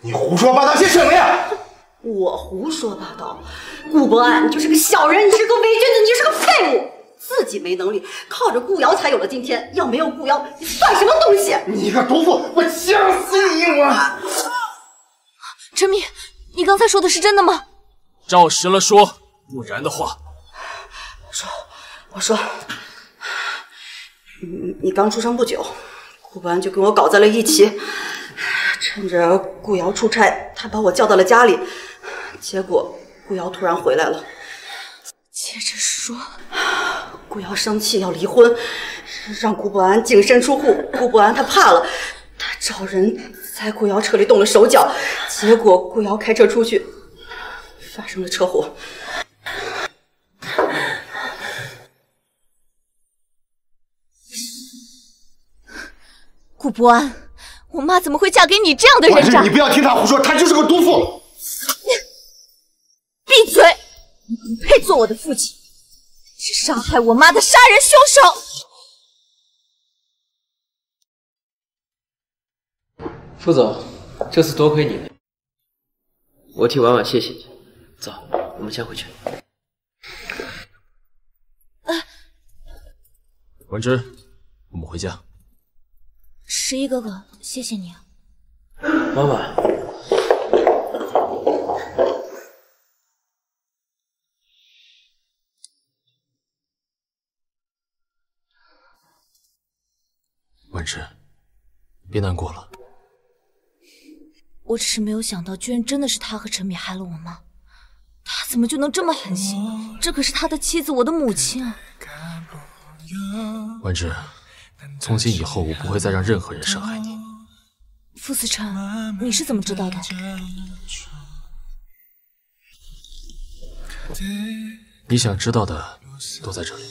Speaker 16: 你胡说八道些什么呀？
Speaker 7: 我胡说八道，顾博安，你就是个小人，你是个伪君子，你就是个废物，自己没能力，靠着顾瑶才有了今天。要没有顾瑶，你算什么东西？
Speaker 16: 你个毒妇，我掐死你！我
Speaker 1: 陈敏，你刚才说的是真的吗？
Speaker 4: 照实了说，不然的话，
Speaker 7: 说，我说，你你刚出生不久，顾博安就跟我搞在了一起，趁着顾瑶出差，他把我叫到了家里，结果顾瑶突然回来了。
Speaker 1: 接着说，
Speaker 7: 顾瑶生气要离婚，让顾博安净身出户。顾博安他怕了，他找人在顾瑶车里动了手脚，结果顾瑶开车出去，发生了车祸。
Speaker 1: 顾博安，我妈怎么会嫁给你这样的人渣？
Speaker 16: 你不要听他胡说，他就是个毒妇。
Speaker 1: 闭嘴！你不配做我的父亲，是杀害我妈的杀人凶
Speaker 20: 手。副总，这次多亏你了，
Speaker 14: 我替婉婉谢谢你。走，我们先回去。
Speaker 4: 文之，我们回家。
Speaker 1: 十一哥哥，谢谢你啊。
Speaker 14: 妈妈婉，
Speaker 4: 文之，别难过了。
Speaker 1: 我只是没有想到，居然真的是他和陈敏害了我妈。他怎么就能这么狠心？这可是他的妻子，我的母亲啊！
Speaker 4: 婉之，从今以后我不会再让任何人伤害你。
Speaker 1: 傅思成，你是怎么知道的？
Speaker 4: 你想知道的都在这里。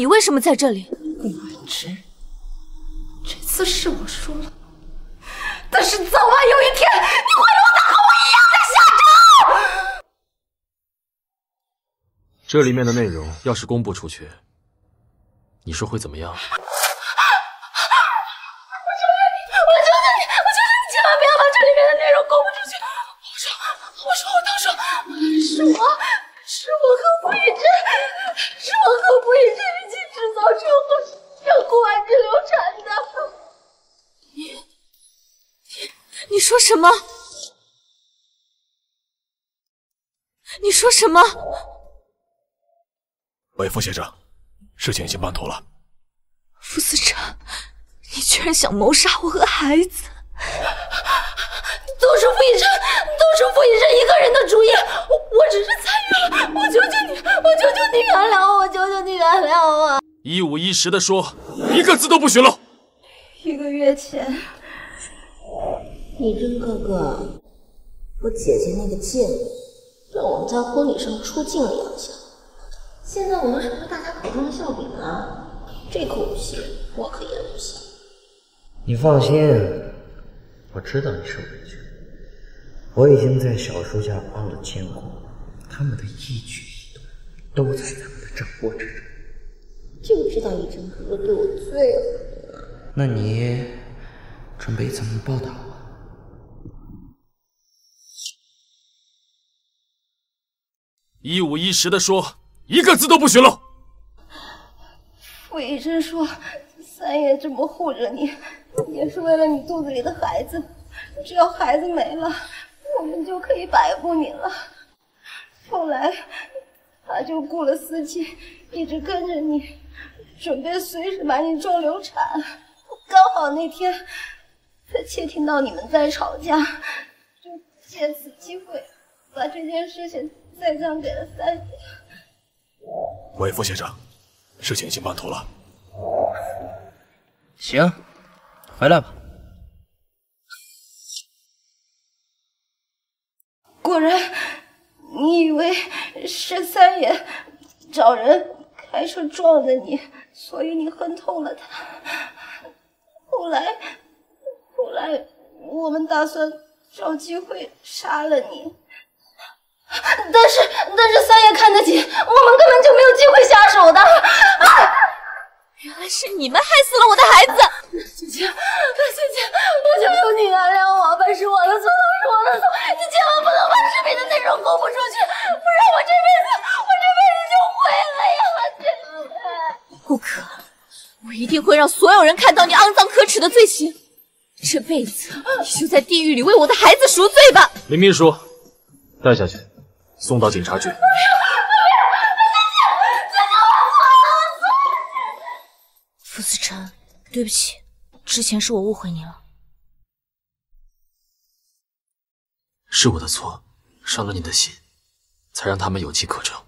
Speaker 1: 你为什么在这里？
Speaker 7: 顾婉之，这次是我输了，但是早晚有一天，你会落得和我一样的下场。
Speaker 4: 这里面的内容要是公布出去，你说会怎么样？
Speaker 21: 我求求你，我求求你，我求求你，千万不要把这里面的内容公布出去！我说，我说，我都说，是我，是我和傅雨之，是我和傅雨之一起制造车祸，让顾婉之流产的。
Speaker 1: 你，你，你说什么？你说说什么？
Speaker 4: 韦副先生，事情已经办妥了。
Speaker 1: 傅思成，你居然想谋杀我和孩子！
Speaker 21: 都是傅以琛，都是傅以琛一个人的主意，我我只是参与了，我求求你，我求求你原谅我，我求求你原谅我。
Speaker 4: 一五一十的说，一个字都不许漏。
Speaker 21: 一个月前，
Speaker 2: 以真哥哥，我姐姐那个贱人，让我们在婚礼上出镜了两下，现在我们成了大家口中的笑柄了。这口气我可咽不下。
Speaker 9: 你放心，我知道你受委屈，我已经在小叔家安了监控，他们的一举一动都在咱们的掌握之中。
Speaker 2: 就知道以真哥哥对我最狠。
Speaker 9: 那你准备怎么报答我？
Speaker 4: 一五一十的说，一个字都不许漏。
Speaker 21: 傅医生说，三爷这么护着你，也是为了你肚子里的孩子。只要孩子没了，我们就可以摆布你了。后来，他就雇了司机，一直跟着你，准备随时把你撞流产。刚好那天，他窃听到你们在吵架，就借此机会把这件事情再让给了三爷。
Speaker 4: 韦副先生，事情已经办妥了。
Speaker 22: 行，回来吧。
Speaker 21: 果然，你以为是三爷找人开车撞的你，所以你恨透了他。后来，后来我们打算找机会杀了你，但是但是三爷看得紧，我们根本就没有机会下手的。啊
Speaker 1: 原来是你们害死了我的孩子！
Speaker 21: 姐姐，姐姐，我求求你原谅我吧，是我的错，都是我的错，你千万不能把视频的内容公布出去，不然我这辈子，我这辈子就毁了呀！姐姐。
Speaker 1: 不可，我一定会让所有人看到你肮脏可耻的罪行。这辈子你就在地狱里为我的孩子赎罪吧！
Speaker 4: 林秘书，带下去，送到警察局。
Speaker 1: 傅思辰，对不起，之前是我误会你了。
Speaker 4: 是我的错，伤了你的心，才让他们有机可乘。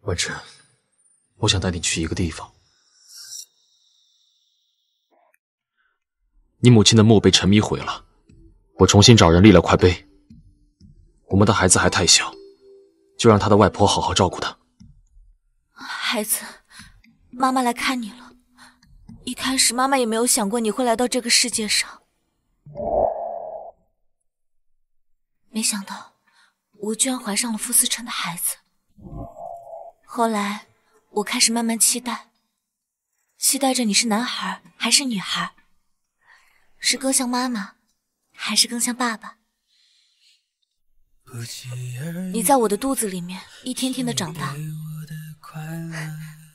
Speaker 4: 婉晨，我想带你去一个地方。你母亲的墓被沉迷毁了，我重新找人立了块碑。我们的孩子还太小，就让他的外婆好好照顾他。
Speaker 1: 孩子，妈妈来看你了。一开始妈妈也没有想过你会来到这个世界上，没想到我居然怀上了傅思成的孩子。后来我开始慢慢期待，期待着你是男孩还是女孩，是更像妈妈，还是更像爸爸。你在我的肚子里面一天天的长大，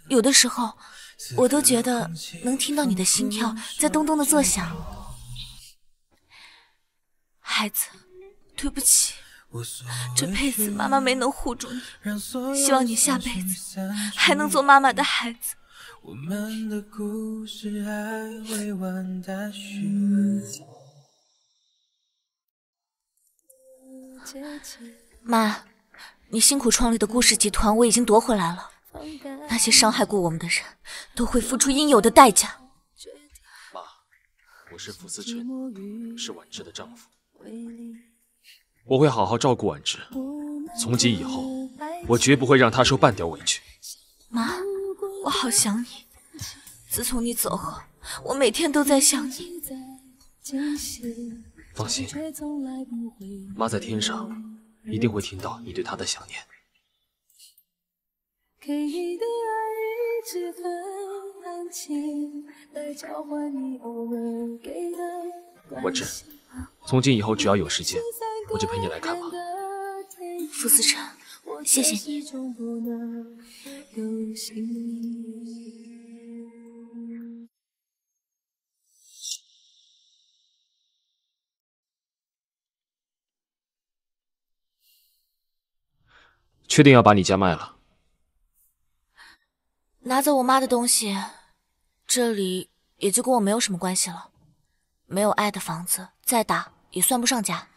Speaker 1: 有的时候我都觉得能听到你的心跳在咚咚的作响。孩子，对不起，这辈子妈妈没能护住你，希望你下辈子还能做妈妈的孩子。
Speaker 10: 我们的故事还未完待续。
Speaker 1: 妈，你辛苦创立的故事集团我已经夺回来了，那些伤害过我们的人都会付出应有的代价。
Speaker 4: 妈，我是傅思辰，是婉芝的丈夫，我会好好照顾婉芝。从今以后，我绝不会让她受半点委屈。
Speaker 1: 妈，我好想你。自从你走后，我每天都在想你。
Speaker 4: 放心，妈在天上一定会听到你对她的想念。
Speaker 21: 给你的爱一直很安静，来交换你偶尔给的关
Speaker 4: 婉芝，从今以后只要有时间，我就陪你来看妈。
Speaker 1: 傅思辰，谢谢你。
Speaker 4: 确定要把你家卖了？
Speaker 1: 拿走我妈的东西，这里也就跟我没有什么关系了。没有爱的房子，再大也算不上家。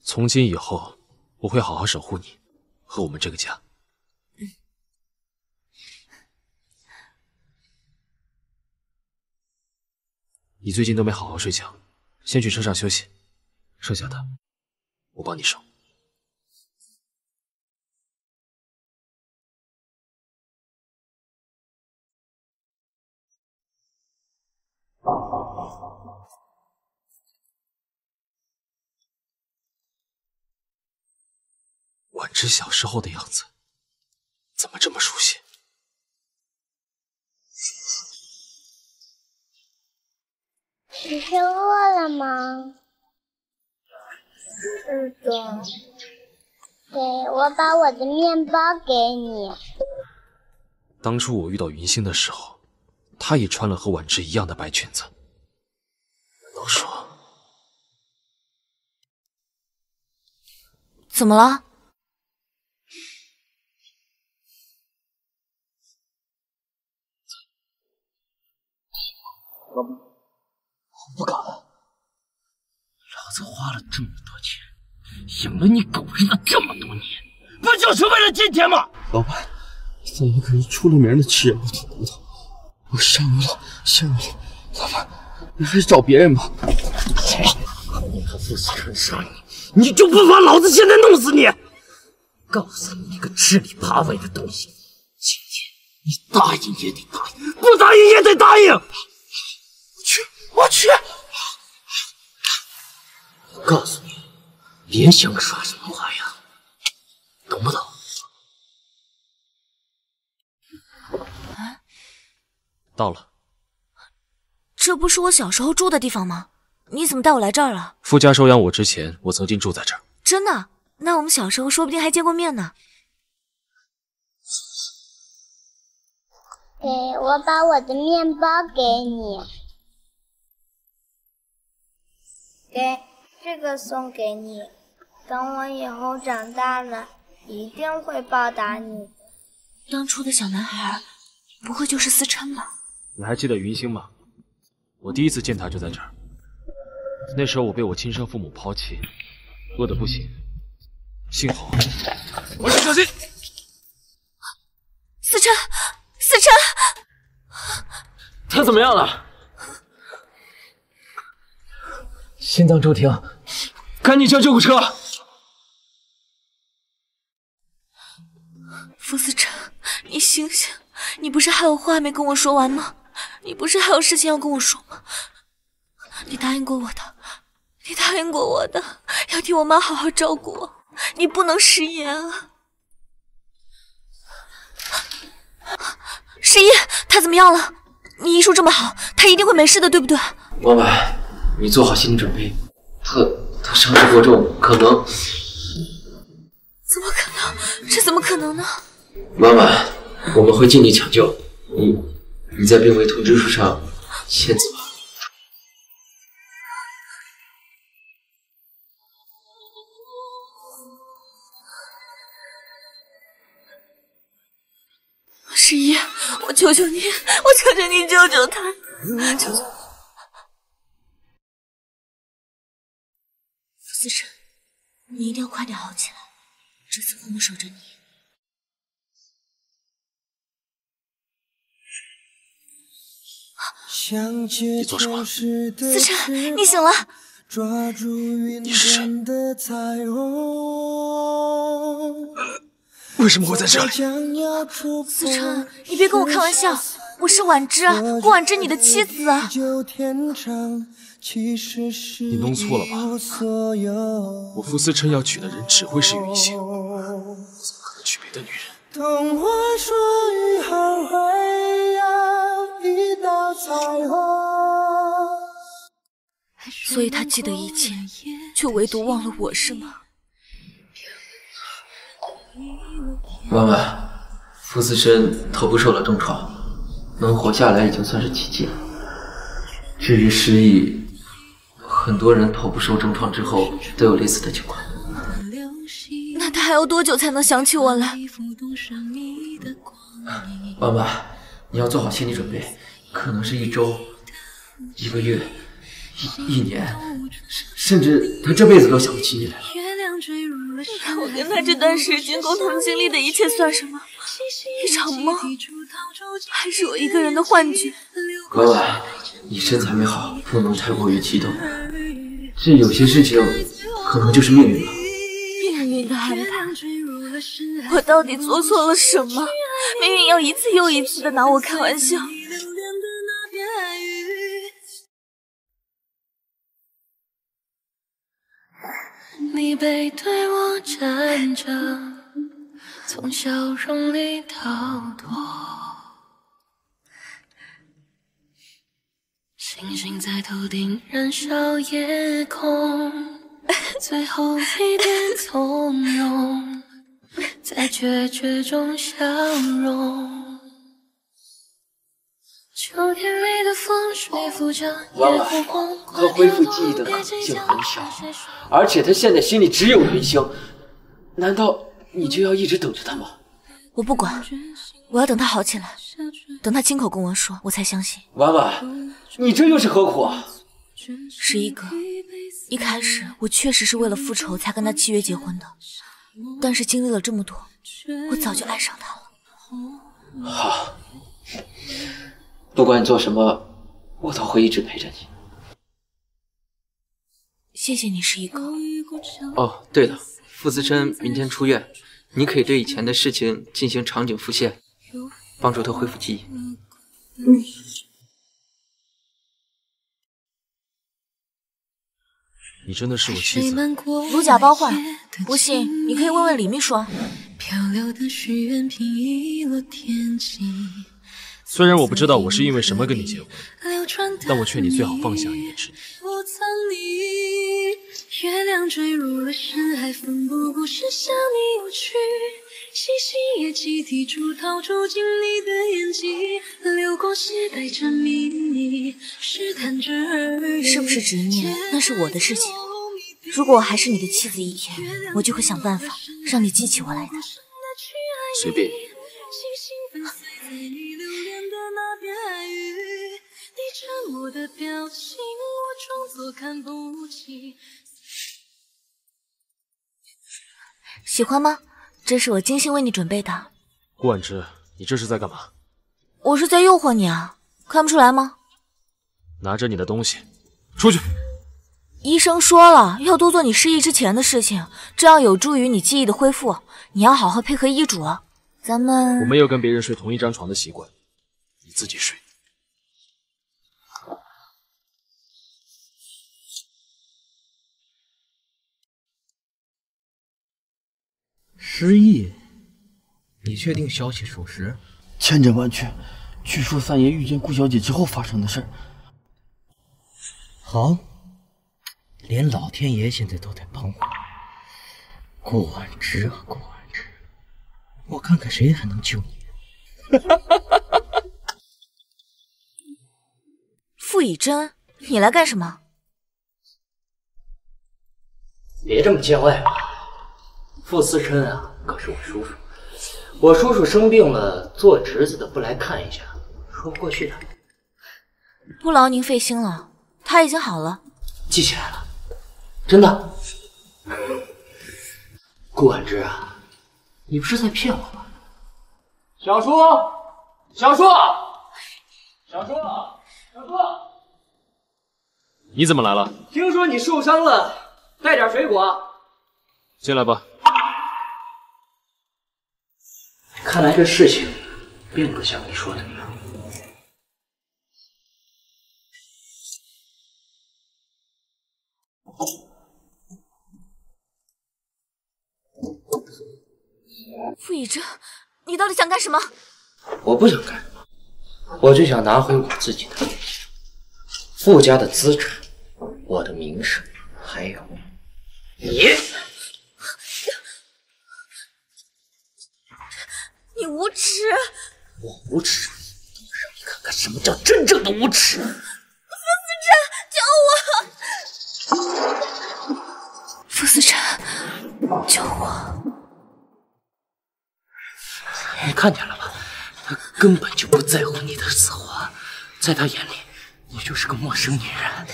Speaker 4: 从今以后，我会好好守护你。和我们这个家。你最近都没好好睡觉，先去车上休息，剩下的我帮你收。婉之小时候的样子，怎么这么熟悉？
Speaker 23: 你是饿了吗？是的。给我把我的面包给你。
Speaker 4: 当初我遇到云星的时候，她也穿了和婉之一样的白裙子。难道说……
Speaker 1: 怎么了？
Speaker 9: 我不敢。老子花了这么多钱，养了你狗日的这么多年，不就是为了今天吗？
Speaker 3: 老板，咱们可是出了名的吃人不吐骨头，我伤你了，伤你了。老板，你还是找别人吧。
Speaker 9: 你和傅思成杀你，你就不怕老子现在弄死你？告诉你一个吃里扒外的东西，今天你答应也得答应，不答应也得答应。我去，我告诉你，别想耍什么花样，懂不懂？
Speaker 4: 到了，
Speaker 1: 这不是我小时候住的地方吗？你怎么带我来这儿了？
Speaker 4: 傅家收养我之前，我曾经住在这儿。
Speaker 1: 真的？那我们小时候说不定还见过面呢。
Speaker 23: 给我把我的面包给你。给这个送给你，等我以后长大了，一定会报答你。
Speaker 1: 当初的小男孩，不会就是思琛吧？
Speaker 4: 你还记得云星吗？我第一次见他就在这儿，那时候我被我亲生父母抛弃，饿得不行。幸好，我是小心。
Speaker 1: 思琛，思琛，
Speaker 14: 他怎么样了？心脏骤停，赶紧叫救护车！
Speaker 1: 傅思成，你醒醒！你不是还有话没跟我说完吗？你不是还有事情要跟我说吗？你答应过我的，你答应过我的，要替我妈好好照顾我。你不能食言啊！十一，他怎么样了？你医术这么好，他一定会没事的，对不对？
Speaker 14: 婉婉，你做好心理准备，他他伤势过重，可能……
Speaker 1: 怎么可能？这怎么可能呢？
Speaker 14: 妈妈，我们会尽力抢救你。你在病危通知书上签字吧。
Speaker 1: 十一，我求求你，我求求你救救他！求求思辰，你一定要快点好起来，这次我们守着你。
Speaker 4: 你做什么？
Speaker 1: 思辰，你醒了。
Speaker 4: 你是谁？为什么会在这里？
Speaker 1: 思辰，你别跟我开玩笑，我是婉之，顾婉之你的妻子啊！
Speaker 4: 你弄错了吧？我傅思琛要娶的人只会是云星，我怎么可能娶别的女人？
Speaker 10: 童话说雨后会有一道彩虹。
Speaker 1: 所以他记得一切，却唯独忘了我是吗？
Speaker 14: 婉婉，傅思琛头部受了重创，能活下来已经算是奇迹了。至于失忆，很多人头部受重创之后都有类似的情况。
Speaker 1: 那他还要多久才能想起我来？
Speaker 14: 婉婉，你要做好心理准备，可能是一周、一个月、一一年，甚至他这辈子都想不起你来了。
Speaker 1: 我跟他这段时间共同经历的一切算什么？一场梦，还是我一个人的幻觉？
Speaker 14: 婉婉，你身材没好，不能太过于激动。这有些事情，可能就是命运吧。
Speaker 1: 命运的安排，我到底做错了什么？命运要一次又一次的拿我开玩笑。
Speaker 11: 你背对我站着，从笑容里逃脱。星星在头顶燃烧夜空，最后一点从容，在决绝中消融。秋天里的风吹拂着
Speaker 14: 婉婉，他恢复记忆的可能性很小，而且他现在心里只有云星，难道你就要一直等着他吗？
Speaker 1: 我不管，我要等他好起来，等他亲口跟我说，我才相信。
Speaker 14: 婉婉，你这又是何苦啊？
Speaker 1: 十一哥，一开始我确实是为了复仇才跟他契约结婚的，但是经历了这么多，我早就爱上他了。
Speaker 14: 好，不管你做什么，我都会一直陪着你。
Speaker 1: 谢谢你，十一哥。
Speaker 15: 哦，对了，傅思琛明天出院，你可以对以前的事情进行场景复现，帮助他恢复记忆。
Speaker 1: 嗯。
Speaker 4: 你真的是我妻子？
Speaker 1: 如假包换，不信你可以问问李秘书啊。
Speaker 4: 虽然我不知道我是因为什么跟你结婚，但我劝你最好放下一点执念。
Speaker 11: 月亮坠入了深海，奋不顾身向你游去。星星也集体出逃，住进你的眼睛。流光携带着秘密，试探着耳语。
Speaker 1: 是不是执念，那是我的事情。如果我还是你的妻子一天，我就会想办法让你记起我来的。
Speaker 14: 随便你。
Speaker 11: 沉默的表情，我装作看不清。
Speaker 1: 喜欢吗？这是我精心为你准备的。
Speaker 4: 顾婉之，你这是在干嘛？
Speaker 1: 我是在诱惑你啊，看不出来吗？
Speaker 4: 拿着你的东西，出去。
Speaker 1: 医生说了，要多做你失忆之前的事情，这样有助于你记忆的恢复。你要好好配合医嘱啊。咱们
Speaker 4: 我没有跟别人睡同一张床的习惯，你自己睡。
Speaker 3: 失忆？你确定消息属实？
Speaker 24: 千真万确，据说三爷遇见顾小姐之后发生的事儿。
Speaker 3: 好，连老天爷现在都在帮我。顾婉之啊，顾婉之，我看看谁还能救你。
Speaker 1: 傅以真，你来干什么？
Speaker 9: 别这么见外嘛。傅思琛啊，可是我叔叔。我叔叔生病了，做侄子的不来看一下，说不过去的。
Speaker 1: 不劳您费心了，他已经好了。
Speaker 9: 记起来了，真的。顾婉之啊，你不是在骗我吧？
Speaker 13: 小叔，小叔，小叔，小叔，
Speaker 4: 你怎么来了？
Speaker 15: 听说你受伤了，带点水果。
Speaker 4: 进来吧。
Speaker 9: 看来这事情并不像你说的那样。
Speaker 1: 傅以真，你到底想干什么？
Speaker 9: 我不想干什么，我就想拿回我自己的傅家的资产，我的名声，还有你。
Speaker 1: 无耻！
Speaker 9: 我无耻，让你看看什么叫真正的无耻！
Speaker 1: 傅思琛，救我！傅思琛，救救我！
Speaker 9: 你看见了吧？他根本就不在乎你的死活，在他眼里，你就是个陌生女人。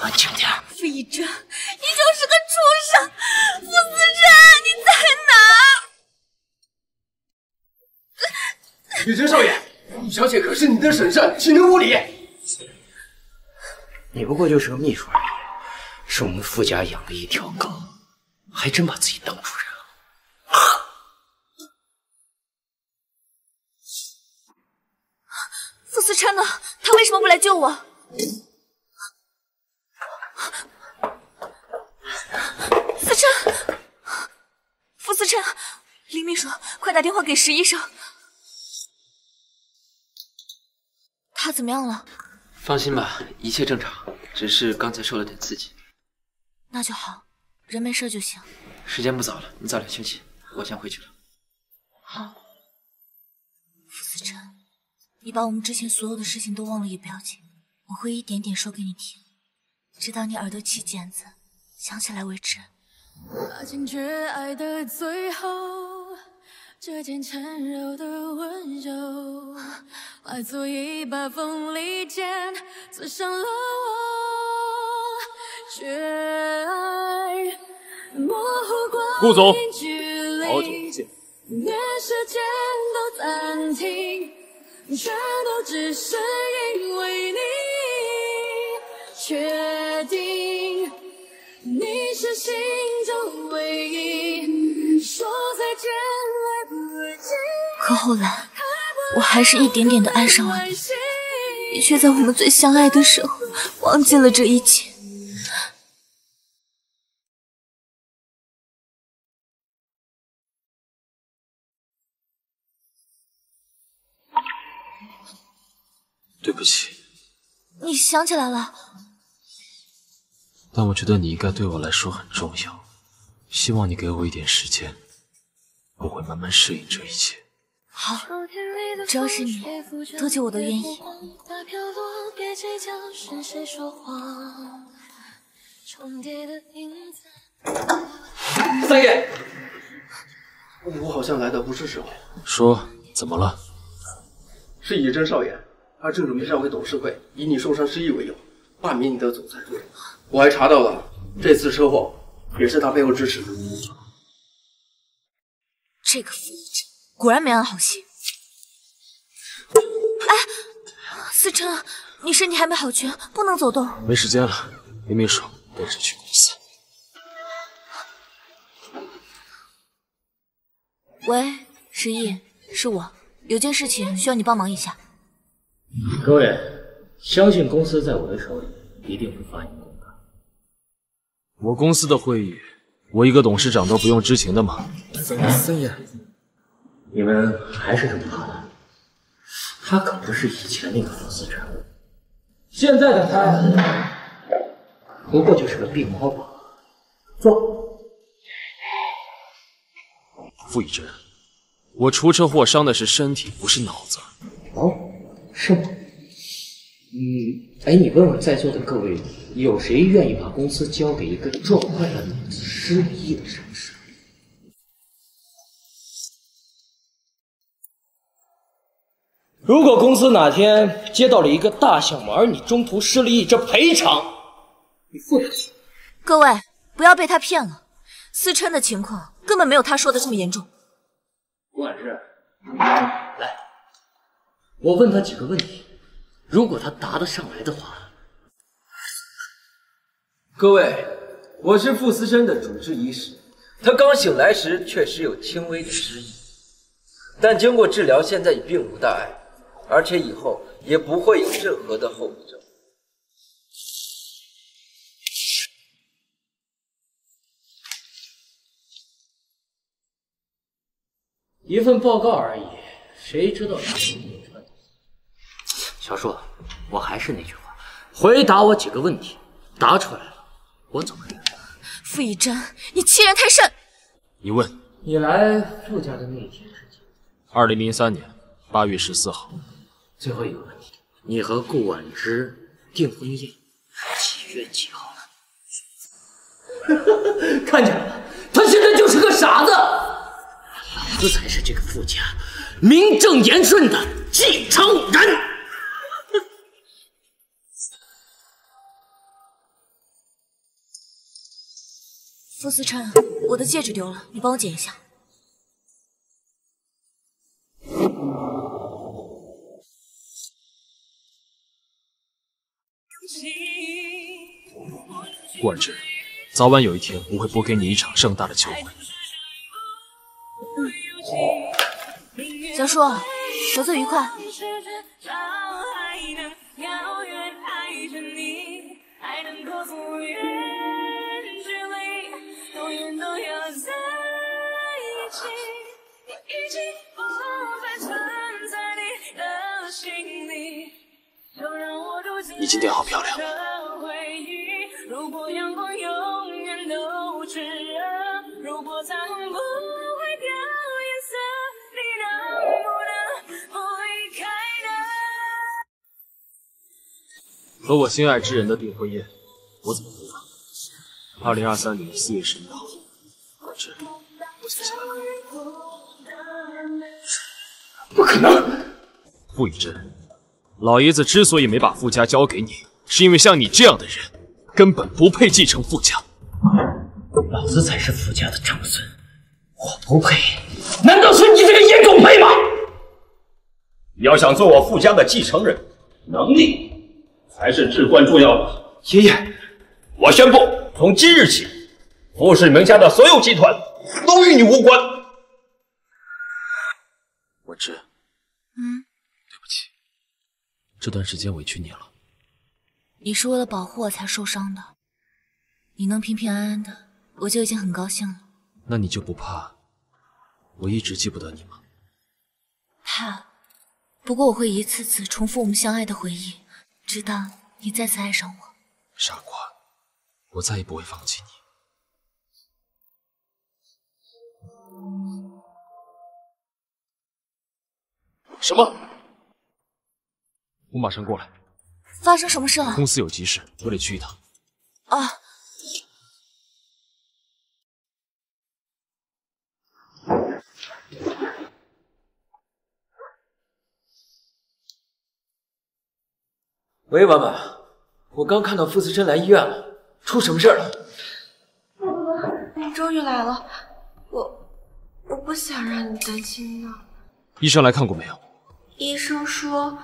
Speaker 9: 安静点。
Speaker 1: 傅一真，你就是个畜生！傅思辰，你在哪？
Speaker 15: 雨真少爷，顾小姐可是你的婶婶，岂能无礼？
Speaker 9: 你不过就是个秘书而已，是我们傅家养的一条狗，还真把自己当主人了。
Speaker 1: 傅思琛呢？他为什么不来救我？思琛，傅思琛，林秘书，快打电话给石医生。他怎么样了？
Speaker 14: 放心吧，一切正常，只是刚才受了点刺激。
Speaker 1: 那就好，人没事就行。
Speaker 14: 时间不早了，你早点休息，我先回去了。
Speaker 1: 好，傅思琛，你把我们之前所有的事情都忘了也不要紧，我会一点点说给你听，直到你耳朵起茧子，想起来为止。
Speaker 11: 把情却爱的最后，这件缠绕的温柔，化作一把锋利剑，刺伤了我，却爱模糊光
Speaker 4: 顾总
Speaker 11: 阴距离
Speaker 4: 好久不见。
Speaker 11: 连时间都暂停，全都只是因为你。
Speaker 1: 可后来，我还是一点点的爱上了你，你却在我们最相爱的时候忘记了这一切。
Speaker 4: 对不起，
Speaker 1: 你想起来了？
Speaker 4: 但我觉得你应该对我来说很重要。希望你给我一点时间，我会慢慢适应这一切。
Speaker 1: 好，只要是你，多久我都愿意。
Speaker 11: 花飘落，别计较是谁说谎。重叠的影子。
Speaker 5: 三爷，我好像来的不是时候。
Speaker 4: 说怎么了？
Speaker 5: 是以真少爷，他正准备召回董事会，以你受伤失忆为由，罢免你的总裁助理。我还查到了，这次车祸也是他背后支持的。
Speaker 1: 这个傅一真果然没安好心。哎，思琛，你身体还没好全，不能走动。
Speaker 4: 没时间了，林秘书，跟着去公司。
Speaker 1: 喂，石毅，是我，有件事情需要你帮忙一下。
Speaker 9: 各位，相信公司在我的手里一定会发扬光大。
Speaker 4: 我公司的会议，我一个董事长都不用知情的吗？
Speaker 9: 森爷，你们还是这么怕他？他可不是以前那个傅思辰，现在的他不过就是个病猫罢了。坐。
Speaker 4: 傅以真，我出车祸伤的是身体，不是脑子。
Speaker 9: 哦，是吗？嗯，哎，你问问在座的各位，有谁愿意把公司交给一个撞坏了脑子、失了忆的上司？如果公司哪天接到了一个大项目，而你中途失了忆，这赔偿。你付得起？
Speaker 1: 各位不要被他骗了，思琛的情况根本没有他说的这么严重。
Speaker 9: 顾婉之，来，我问他几个问题，如果他答得上来的话，
Speaker 15: 各位，我是傅思琛的主治医师，他刚醒来时确实有轻微的失忆，但经过治疗，现在已并无大碍，而且以后也不会有任何的后遗症。
Speaker 9: 一份报告而已，谁知道哪里有问题？小树，我还是那句话，回答我几个问题，答出来了，我走人。
Speaker 1: 傅以真，你欺人太甚！
Speaker 4: 你问，
Speaker 9: 你来傅家的那一天是几？
Speaker 4: 二零零三年八月十四号。
Speaker 9: 最后一个问题，你和顾婉之订婚宴几月几号？看见了吧，他现现在就是个傻子。老子才是这个傅家名正言顺的继承人。
Speaker 1: 傅思琛，我的戒指丢了，你帮我捡一下。
Speaker 4: 顾婉之，早晚有一天我会拨给你一场盛大的求婚。
Speaker 1: 小叔，合作愉快。
Speaker 11: 能不离开呢？
Speaker 4: 和我心爱之人的订婚宴，我怎么回答？二零二三年四月十一号，婉之，我写下来了。
Speaker 9: 不可能！
Speaker 4: 傅雨珍，老爷子之所以没把傅家交给你，是因为像你这样的人，根本不配继承傅家。
Speaker 9: 老子才是傅家的长孙，我不配，难道说你这个野狗配吗？
Speaker 25: 你要想做我傅家的继承人，能力才是至关重要的。
Speaker 9: 爷爷，
Speaker 25: 我宣布，从今日起，傅氏名下的所有集团都与你无关。
Speaker 4: 我知，
Speaker 1: 嗯，
Speaker 4: 这段时间委屈你了。
Speaker 1: 你是为了保护我才受伤的，你能平平安安的，我就已经很高兴了。
Speaker 4: 那你就不怕我一直记不得你吗？
Speaker 1: 怕，不过我会一次次重复我们相爱的回忆，直到你再次爱上我。
Speaker 4: 傻瓜，我再也不会放弃你。什么？我马上过来。
Speaker 1: 发生什么事了？
Speaker 4: 公司有急事，我得去一趟。
Speaker 1: 啊！
Speaker 14: 喂，婉婉，我刚看到傅思琛来医院了，出什么事儿了？
Speaker 12: 你终于来了，我我不想让你担心的。
Speaker 4: 医生来看过没有？
Speaker 12: 医生说，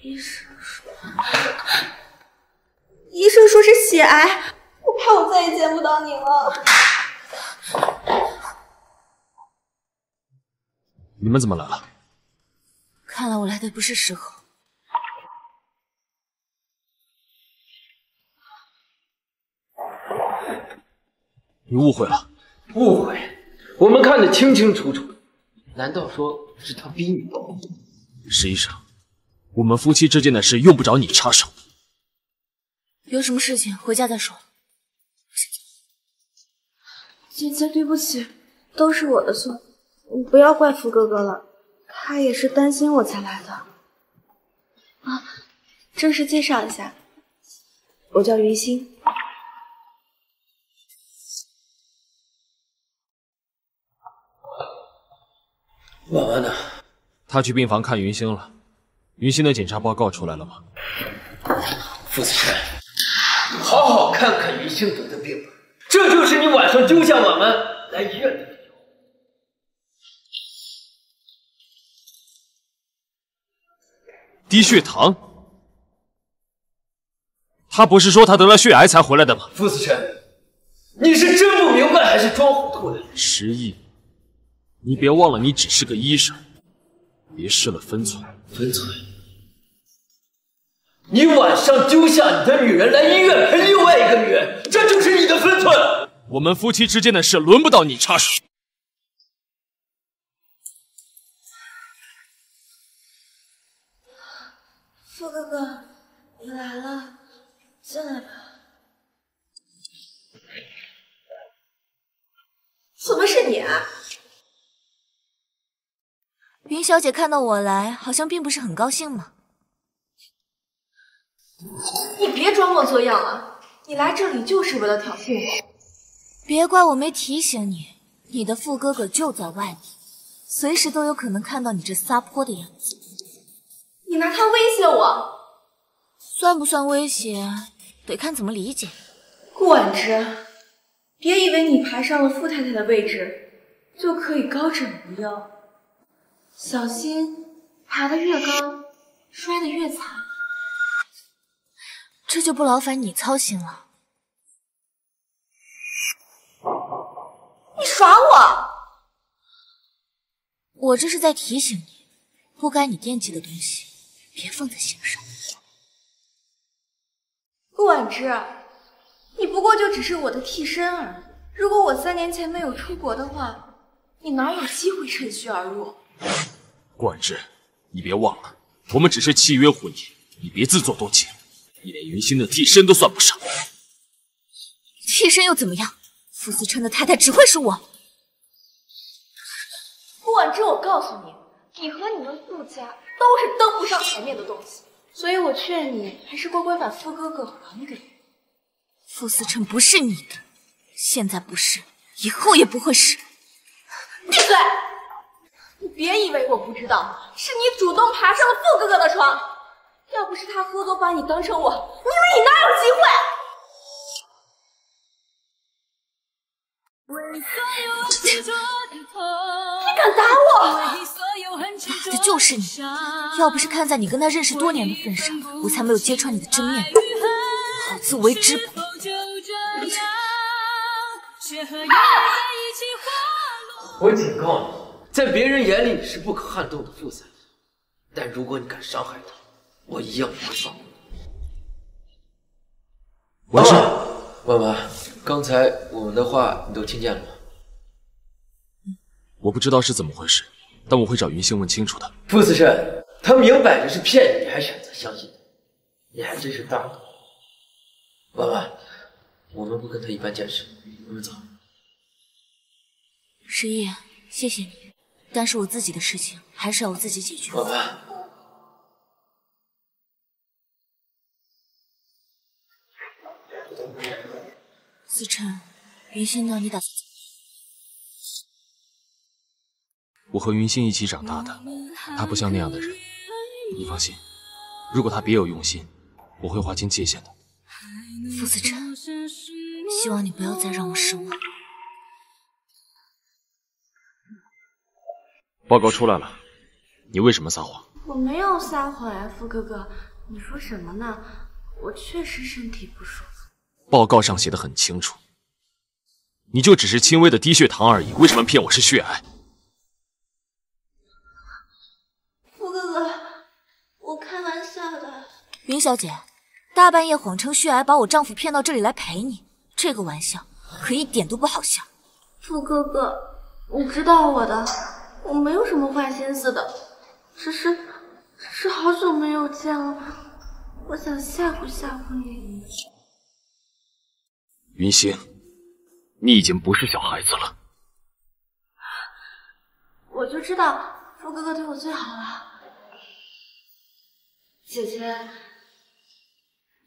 Speaker 12: 医生说，医生说是血癌，我怕我再也见不到你了。
Speaker 4: 你们怎么来了？
Speaker 1: 看来我来的不是时候。
Speaker 4: 你误会了。
Speaker 14: 误会？我们看得清清楚楚，难道说是他逼你的？
Speaker 4: 石医生，我们夫妻之间的事用不着你插手。
Speaker 1: 有什么事情回家再说。
Speaker 12: 姐姐，对不起，都是我的错，你不要怪傅哥哥了，他也是担心我才来的。啊，正式介绍一下，我叫云星。
Speaker 14: 婉婉呢？
Speaker 4: 他去病房看云星了。云星的检查报告出来了吗？
Speaker 14: 傅思琛，好好看看云星得的病吧。这就是你晚上丢下我们来医院的理由。
Speaker 4: 低血糖？他不是说他得了血癌才回来的吗？
Speaker 14: 傅思辰，你是真不明白还是装糊涂的？
Speaker 4: 石毅，你别忘了，你只是个医生，别失了分寸。
Speaker 14: 分寸？你晚上丢下你的女人来医院陪另外一个女人，这就是你的分寸。
Speaker 4: 我们夫妻之间的事轮不到你插手。
Speaker 12: 傅哥哥，你来了，进来吧。怎么是你啊？
Speaker 1: 云小姐看到我来，好像并不是很高兴嘛。
Speaker 12: 你别装模作样了，你来这里就是为了挑衅我。
Speaker 1: 别怪我没提醒你，你的富哥哥就在外面，随时都有可能看到你这撒泼的样子。
Speaker 12: 你拿他威胁我？
Speaker 1: 算不算威胁，得看怎么理解。
Speaker 12: 顾婉之，别以为你爬上了傅太太的位置，就可以高枕无忧。小心，爬得越高，摔得越惨。
Speaker 1: 这就不劳烦你操心了。
Speaker 12: 你耍我？
Speaker 1: 我这是在提醒你，不该你惦记的东西，别放在心上。
Speaker 12: 顾婉之，你不过就只是我的替身而已。如果我三年前没有出国的话，你哪有机会趁虚而入？
Speaker 4: 顾婉之，你别忘了，我们只是契约婚姻，你别自作多情。你连云心的替身都算不上，
Speaker 1: 替身又怎么样？傅思琛的太太只会是我。
Speaker 12: 顾婉之，我告诉你，你和你们顾家都是登不上台面的东西，所以我劝你还是乖乖把傅哥哥还给我。
Speaker 1: 傅思琛不是你的，现在不是，以后也不会是。
Speaker 12: 闭嘴！你别以为我不知道，是你主动爬上了傅哥哥的床。要不是他喝多把你当成我，你以为你哪有机会？你敢打我？
Speaker 1: 打的就是你！要不是看在你跟他认识多年的份上，我才没有揭穿你的真面目。好自为之吧。
Speaker 15: 我警告你，在别人眼里是不可撼动的负三爷，但如果你敢伤害他，我一样不会放过你。
Speaker 4: 婉之，
Speaker 15: 婉婉，刚才我们的话你都听见了吗？
Speaker 4: 我不知道是怎么回事，但我会找云星问清楚的。
Speaker 15: 傅思琛，他明摆着是骗你，你还选择相信他，你还真是大度。婉婉，我们不跟他一般见识，我们走。
Speaker 1: 十一，谢谢你，但是我自己的事情还是要我自己解决。
Speaker 15: 婉婉。
Speaker 1: 思琛，云心呢？你打算？
Speaker 4: 我和云心一起长大的，她不像那样的人。你放心，如果她别有用心，我会划清界限的。
Speaker 1: 傅思琛，希望你不要再让我失望。
Speaker 4: 报告出来了，你为什么撒谎？
Speaker 12: 我没有撒谎呀，傅哥哥，你说什么呢？我确实身体不舒服。
Speaker 4: 报告上写的很清楚，你就只是轻微的低血糖而已，为什么骗我是血癌？
Speaker 12: 傅哥哥，我开玩笑的。
Speaker 1: 云小姐，大半夜谎称血癌，把我丈夫骗到这里来陪你，这个玩笑可一点都不好笑。
Speaker 12: 傅哥哥，你知道我的，我没有什么坏心思的，只是，只是好久没有见了，我想吓唬吓唬你。
Speaker 4: 云星，你已经不是小孩子了。
Speaker 12: 我就知道傅哥哥对我最好了。姐姐，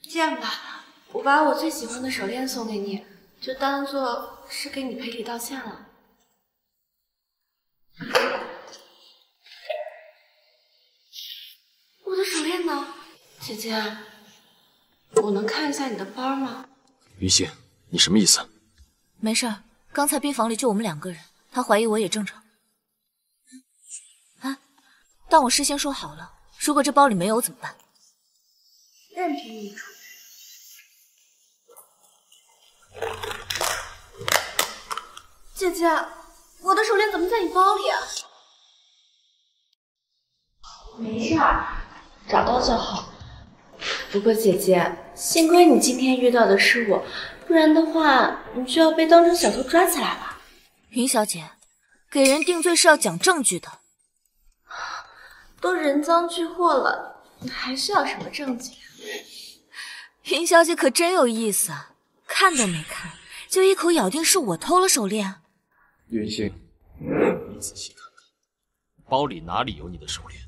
Speaker 12: 这样吧，我把我最喜欢的手链送给你，就当做是给你赔礼道歉了。我的手链呢？姐姐，我能看一下你的包吗？
Speaker 4: 云星，你什么意思？
Speaker 1: 没事，刚才病房里就我们两个人，他怀疑我也正常。啊，但我事先说好了，如果这包里没有怎么办？
Speaker 12: 任凭你处置。姐姐，我的手链怎么在你包里啊？没事儿，找到就好。不过姐姐，幸亏你今天遇到的是我，不然的话，你就要被当成小偷抓起来了。
Speaker 1: 云小姐，给人定罪是要讲证据的。
Speaker 12: 都人赃俱获了，你还需要什么证据？
Speaker 1: 云小姐可真有意思啊，看都没看就一口咬定是我偷了手链。
Speaker 4: 云星，你仔细看看，包里哪里有你的手链？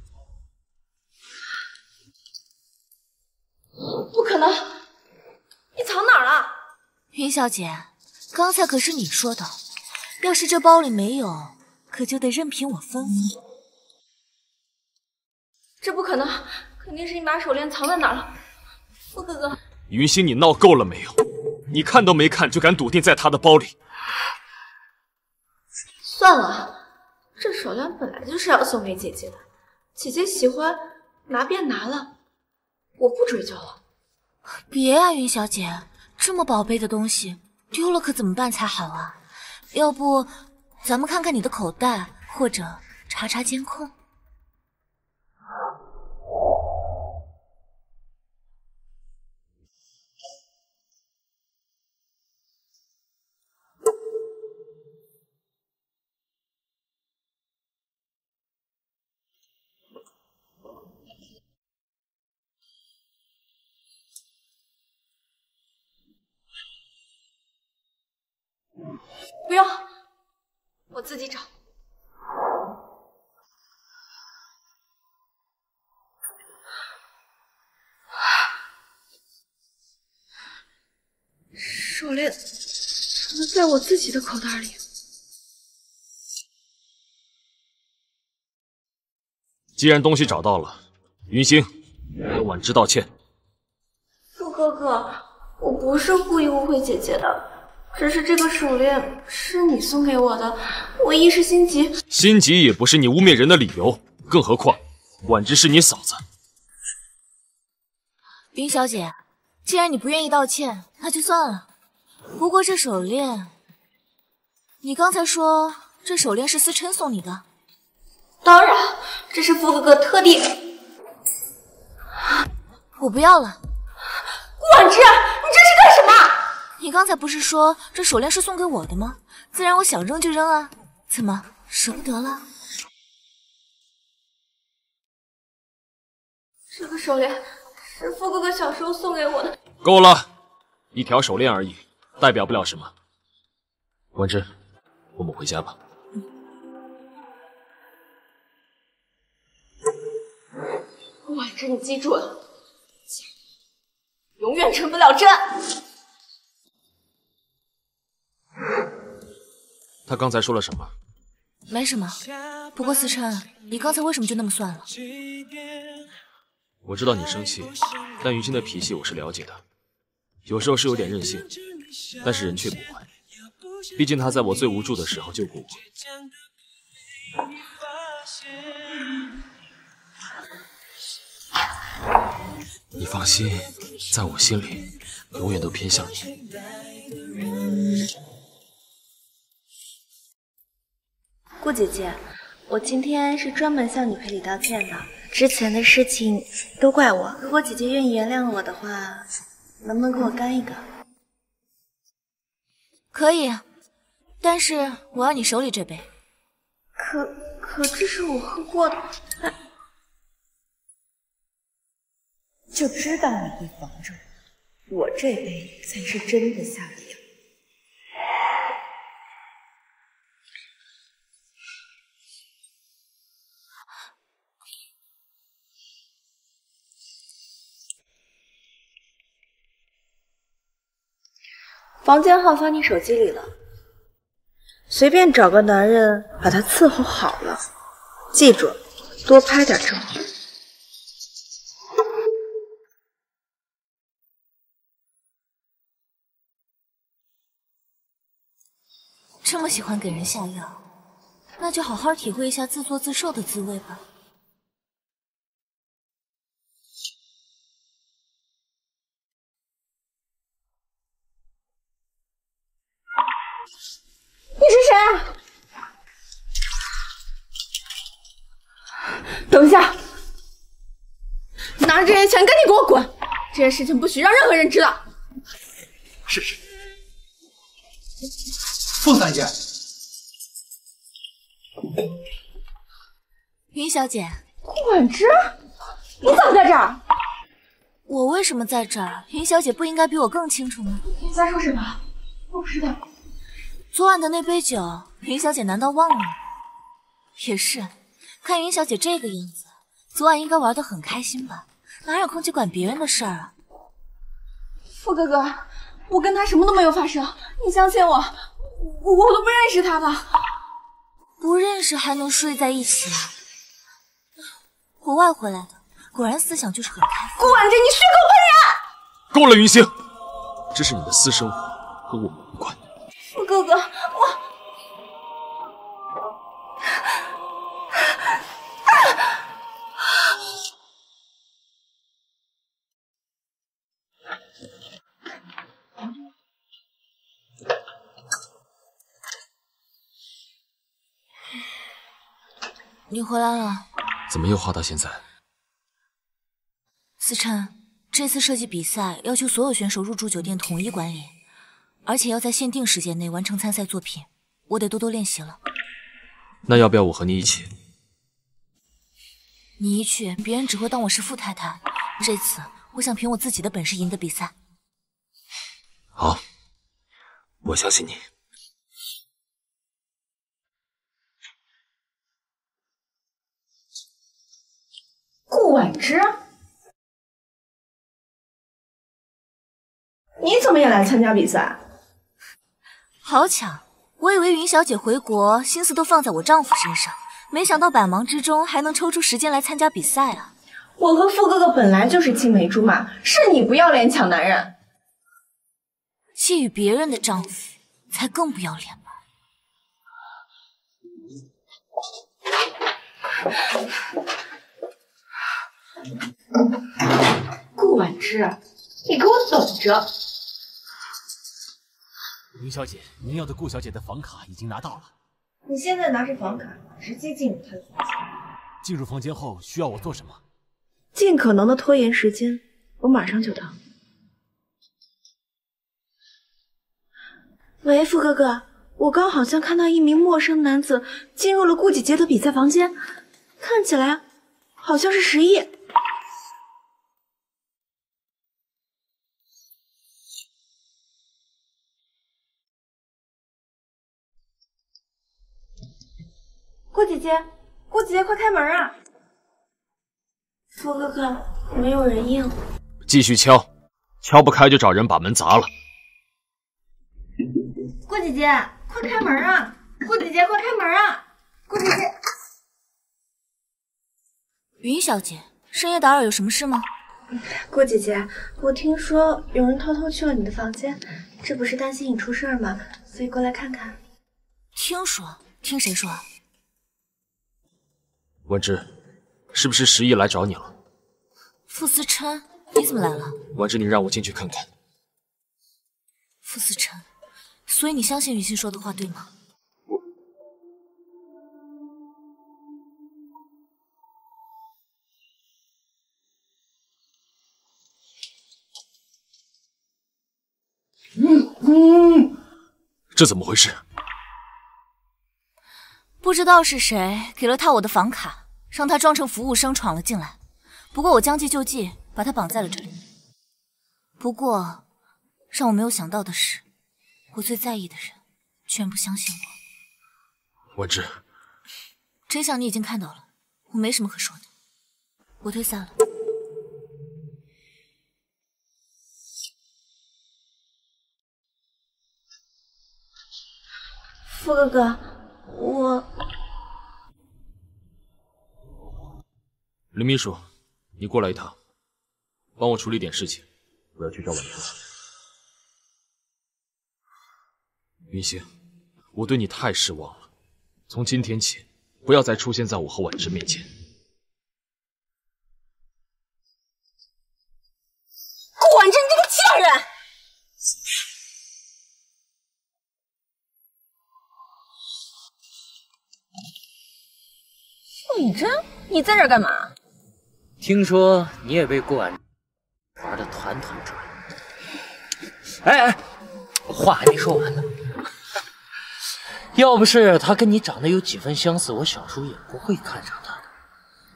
Speaker 12: 不可能！你藏哪儿了？
Speaker 1: 云小姐，刚才可是你说的，要是这包里没有，可就得任凭我吩咐。
Speaker 12: 这不可能，肯定是你把手链藏在哪儿了。傅哥哥，
Speaker 4: 云星，你闹够了没有？你看都没看就敢笃定在他的包里？
Speaker 12: 算了，这手链本来就是要送给姐姐的，姐姐喜欢拿便拿了，我不追究了。
Speaker 1: 别啊，云小姐，这么宝贝的东西丢了可怎么办才好啊？要不咱们看看你的口袋，或者查查监控。
Speaker 12: 不用，我自己找。手链怎么在我自己的口袋里。
Speaker 4: 既然东西找到了，云星，跟婉之道歉。
Speaker 12: 陆哥哥，我不是故意误会姐姐的。只是这个手链是你送给我的，我一时心急。
Speaker 4: 心急也不是你污蔑人的理由，更何况婉之是你嫂子。
Speaker 1: 云小姐，既然你不愿意道歉，那就算了。不过这手链，你刚才说这手链是思琛送你的？
Speaker 12: 当然，这是傅哥哥特地。
Speaker 1: 我不要了。
Speaker 12: 顾婉之，你这是干什么？
Speaker 1: 你刚才不是说这手链是送给我的吗？自然我想扔就扔啊！怎么舍不得了？
Speaker 12: 这个手链是傅哥哥小时候送给我的。
Speaker 4: 够了，一条手链而已，代表不了什么。婉之，我们回家吧。
Speaker 12: 婉之，你记住了，永远成不了真。
Speaker 4: 他刚才说了什么？
Speaker 1: 没什么。不过思琛，你刚才为什么就那么算了？
Speaker 4: 我知道你生气，但云星的脾气我是了解的，有时候是有点任性，但是人却不坏。毕竟他在我最无助的时候救过我。你放心，在我心里，永远都偏向你。
Speaker 26: 顾姐姐，我今天是专门向你赔礼道歉的，之前的事情都怪我。如果姐姐愿意原谅我的话，能不能给我干一个？
Speaker 1: 可以，但是我要你手里这杯。
Speaker 26: 可可这是我喝过的，就知道你会防着我，我这杯才是真的下房间号发你手机里了，随便找个男人把他伺候好了，记住，多拍点照。
Speaker 1: 这么喜欢给人下药，那就好好体会一下自作自受的滋味吧。
Speaker 12: 赶紧给我滚！这件事情不许让任何人知道。
Speaker 3: 是是。凤三姐，
Speaker 1: 云小姐，
Speaker 12: 顾婉之，你怎么在这儿？
Speaker 1: 我为什么在这儿？云小姐不应该比我更清楚吗？
Speaker 12: 你在说什么？我不知道。
Speaker 1: 昨晚的那杯酒，云小姐难道忘了？也是，看云小姐这个样子，昨晚应该玩得很开心吧？哪有空去管别人的事儿啊？
Speaker 12: 傅哥哥，
Speaker 7: 我跟他什么都没有发生，你相信我，我我都不认识他的。
Speaker 1: 不认识还能睡在一起啊？国外回来的，果然思想就是很开放。
Speaker 7: 顾婉珍，你血口喷人
Speaker 4: 够了，云星，这是你的私生活，和我们无关。
Speaker 7: 傅哥哥，
Speaker 1: 你回来了，
Speaker 4: 怎么又画到现在？
Speaker 1: 思琛，这次设计比赛要求所有选手入住酒店统一管理，而且要在限定时间内完成参赛作品，我得多多练习了。
Speaker 4: 那要不要我和你一起？
Speaker 1: 你一去，别人只会当我是富太太。这次我想凭我自己的本事赢得比赛。
Speaker 4: 好，我相信你。
Speaker 12: 顾婉之，你怎么也来参加比赛？
Speaker 1: 好巧，我以为云小姐回国心思都放在我丈夫身上，没想到百忙之中还能抽出时间来参加比赛啊！
Speaker 12: 我和傅哥哥本来就是青梅竹马，是你不要脸抢男人，
Speaker 1: 觊觎别人的丈夫才更不要脸吧？
Speaker 12: 顾婉之，你给我等着！
Speaker 27: 云小姐，您要的顾小姐的房卡已经拿到了。
Speaker 12: 你现在拿着房卡，直接进入她的房间。
Speaker 27: 进入房间后需要我做什么？
Speaker 12: 尽可能的拖延时间，我马上就到。喂，傅哥哥，我刚好像看到一名陌生男子进入了顾姐姐的比赛房间，看起来好像是十一。顾姐姐，顾姐姐，快开门啊！傅哥哥，没有人应。
Speaker 4: 继续敲，敲不开就找人把门砸了。
Speaker 12: 顾姐姐，快开门啊！顾姐姐，快开门啊！顾姐姐，
Speaker 1: 云小姐，深夜打扰，有什么事吗？
Speaker 12: 顾姐姐，我听说有人偷偷去了你的房间，这不是担心你出事吗？所以过来看看。
Speaker 1: 听说？听谁说？
Speaker 4: 婉之，是不是十一来找你了？
Speaker 1: 傅思琛，你怎么来了？
Speaker 4: 婉之，你让我进去看看。
Speaker 1: 傅思琛，所以你相信云溪说的话，对吗？
Speaker 4: 嗯嗯，这怎么回事？
Speaker 1: 不知道是谁给了他我的房卡，让他装成服务生闯了进来。不过我将计就计，把他绑在了这里。不过让我没有想到的是，我最在意的人居然不相信我。
Speaker 4: 婉之，
Speaker 1: 真相你已经看到了，我没什么可说的，我退散了。
Speaker 12: 傅哥哥，我
Speaker 4: 林秘书，你过来一趟，帮我处理点事情，我要去找婉之。云星，我对你太失望了，从今天起，不要再出现在我和婉之面前。
Speaker 7: 顾婉之，你这个贱人！
Speaker 28: 傅以真，你在这儿干嘛？
Speaker 9: 听说你也被顾婉玩的团团转。哎哎，话还没说完呢。要不是他跟你长得有几分相似，我小叔也不会看上他的。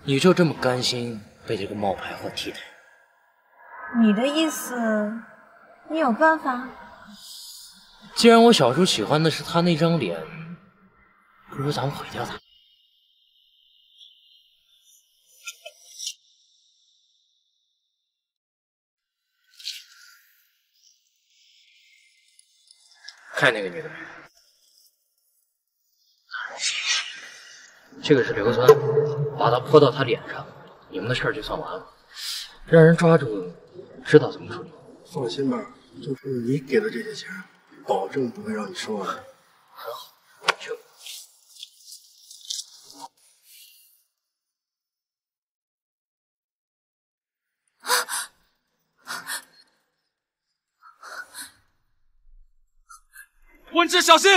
Speaker 9: 你就这么甘心被这个冒牌货替代？
Speaker 12: 你的意思，你有办法？
Speaker 9: 既然我小叔喜欢的是他那张脸，不如咱们毁掉他。
Speaker 3: 看那个女的？这个是硫酸，把它泼到她脸上，你们的事儿就算完了。让人抓住，知道怎么处理。
Speaker 16: 放心吧，就是你给的这些钱，保证不会让你失望
Speaker 4: 文志，小心！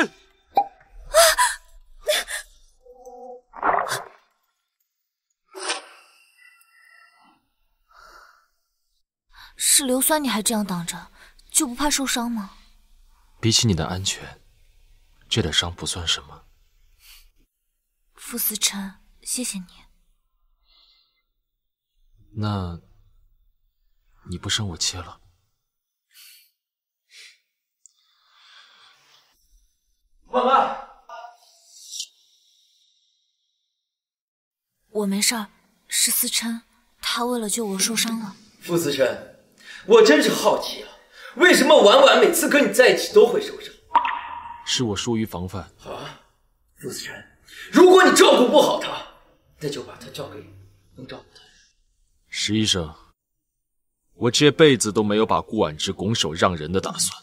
Speaker 1: 是硫酸，你还这样挡着，就不怕受伤吗？
Speaker 4: 比起你的安全，这点伤不算什么。
Speaker 1: 傅思辰，谢谢你。
Speaker 4: 那，你不生我气了？
Speaker 15: 万万，
Speaker 1: 我没事儿，是思琛，他为了救我受伤了。
Speaker 15: 傅思琛，我真是好奇啊，为什么婉婉每次跟你在一起都会受伤？
Speaker 4: 是我疏于防范。
Speaker 15: 啊，傅思琛，如果你照顾不好她，那就把她交给能照顾她的人。
Speaker 4: 石医生，我这辈子都没有把顾婉之拱手让人的打算。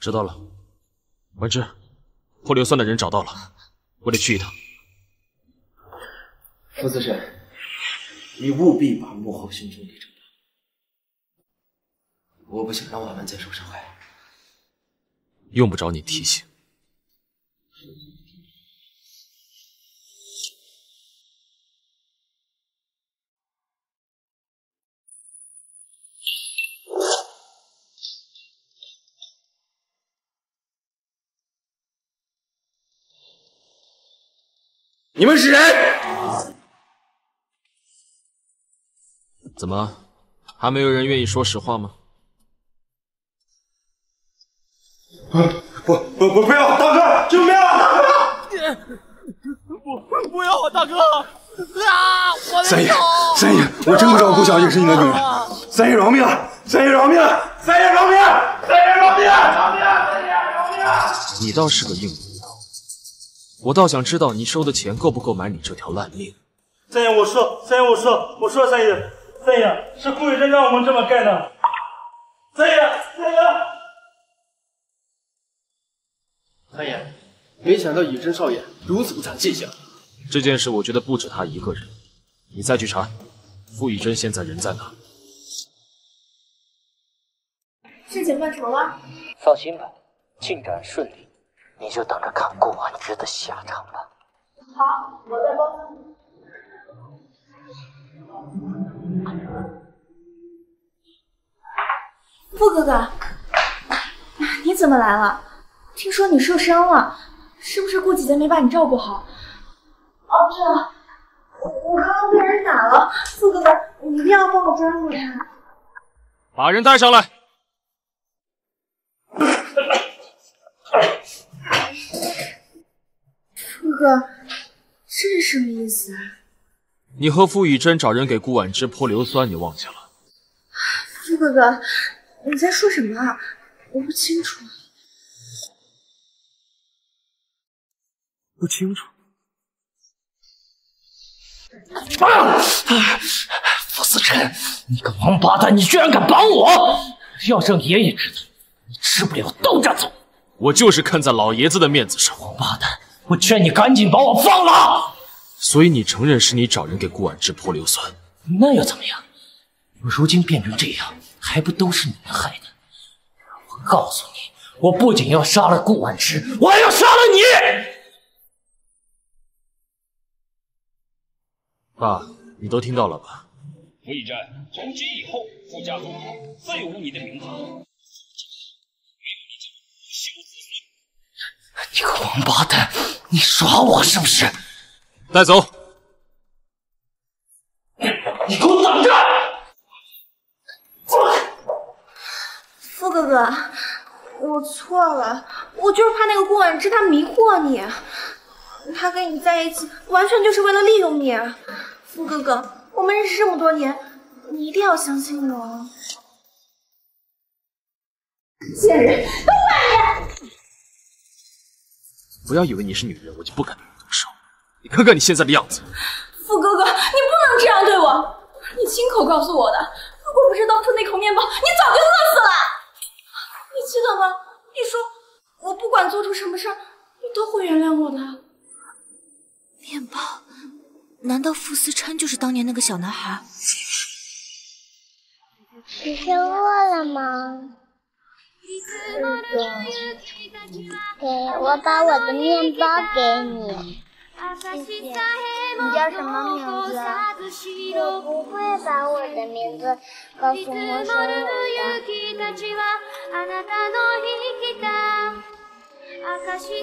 Speaker 4: 知道了，文之，泼硫酸的人找到了，我得去一趟。
Speaker 15: 傅思辰，你务必把幕后凶手给找到，我不想让婉婉再受伤害。
Speaker 4: 用不着你提醒。
Speaker 15: 你们是人？
Speaker 4: 怎么，还没有人愿意说实话吗？
Speaker 16: 不不不不要，大哥，救命啊，大
Speaker 11: 哥！不不要啊，大哥！啊，我的
Speaker 16: 三爷，三爷，我真不知道顾小姐是你的女人，三爷饶命啊！三爷饶命！三爷饶命！三爷饶命！饶命！三爷饶命！
Speaker 4: 你倒是个硬骨头，我倒想知道你收的钱够不够买你这条烂命。
Speaker 29: 三爷，我说，三爷，我说，我说，三爷，三爷，是顾雨珍让我们这么干的。三爷，三爷。
Speaker 5: 三爷，没想到雨珍少爷如此不讲记性。
Speaker 4: 这件事我觉得不止他一个人，你再去查，傅雨珍现在人在哪？
Speaker 12: 事情办成了？
Speaker 9: 放心吧，进展顺利，你就等着看顾婉之的下场吧。
Speaker 12: 好，我在帮你。傅哥哥，你怎么来了？听说你受伤了，是不是顾姐姐没把你照顾好？哦，这，我刚刚被人打了，傅哥哥，你一定要帮我抓住他。
Speaker 4: 把人带上来。
Speaker 12: 傅哥，这是什么意思啊？
Speaker 4: 你和傅雨珍找人给顾婉之泼硫酸，你忘记了？
Speaker 12: 傅哥哥，你在说什么啊？我不清楚。
Speaker 4: 不清楚。
Speaker 9: 啊！傅思辰，你个王八蛋，你居然敢绑我！要让爷爷知道，你吃不了兜着走。
Speaker 4: 我就是看在老爷子的面子上。
Speaker 9: 王八蛋，我劝你赶紧把我放了。
Speaker 4: 所以你承认是你找人给顾婉之泼硫酸？
Speaker 9: 那又怎么样？我如今变成这样，还不都是你们害的？我告诉你，我不仅要杀了顾婉之，我还要杀了你！
Speaker 4: 爸，你都听到了吧？
Speaker 25: 傅一真，从今以后，傅家族再无你的名字。
Speaker 9: 你个王八蛋，你耍我是不是？
Speaker 4: 带走！
Speaker 9: 你给我等着！
Speaker 12: 傅哥哥，我错了，我就是怕那个顾婉之他迷惑你，他跟你在一起完全就是为了利用你。傅哥哥，我
Speaker 26: 我们认识这么多年，你一定要相信我。
Speaker 12: 贱人，都！
Speaker 4: 不要以为你是女人，我就不敢对你动手。你看看你现在的样子，
Speaker 12: 傅哥哥，你不能这样对我！你亲口告诉我的，如果不是当初那口面包，你早就饿死了。你记得吗？你说我不管做出什么事儿，你都会原谅我的。
Speaker 1: 面包？难道傅思琛就是当年那个小男孩？
Speaker 23: 你是饿了吗？给我把我的面包给你，谢谢。你。叫什么名字？我不会把我的名字告诉陌生人的。给，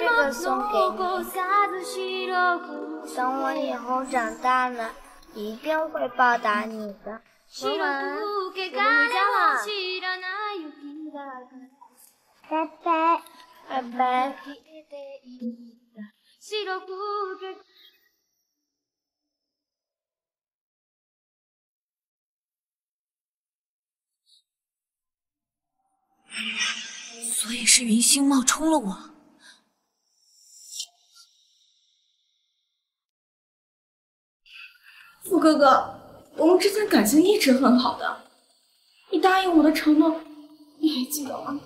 Speaker 23: 这个送给你。等我以后长大了，一定会报答你。的。晚安，我们回家了。拜拜，拜拜。
Speaker 1: 所以是云星冒充了我。
Speaker 12: 傅哥哥，我们之间感情一直很好的，你答应我的承诺，你还记得吗？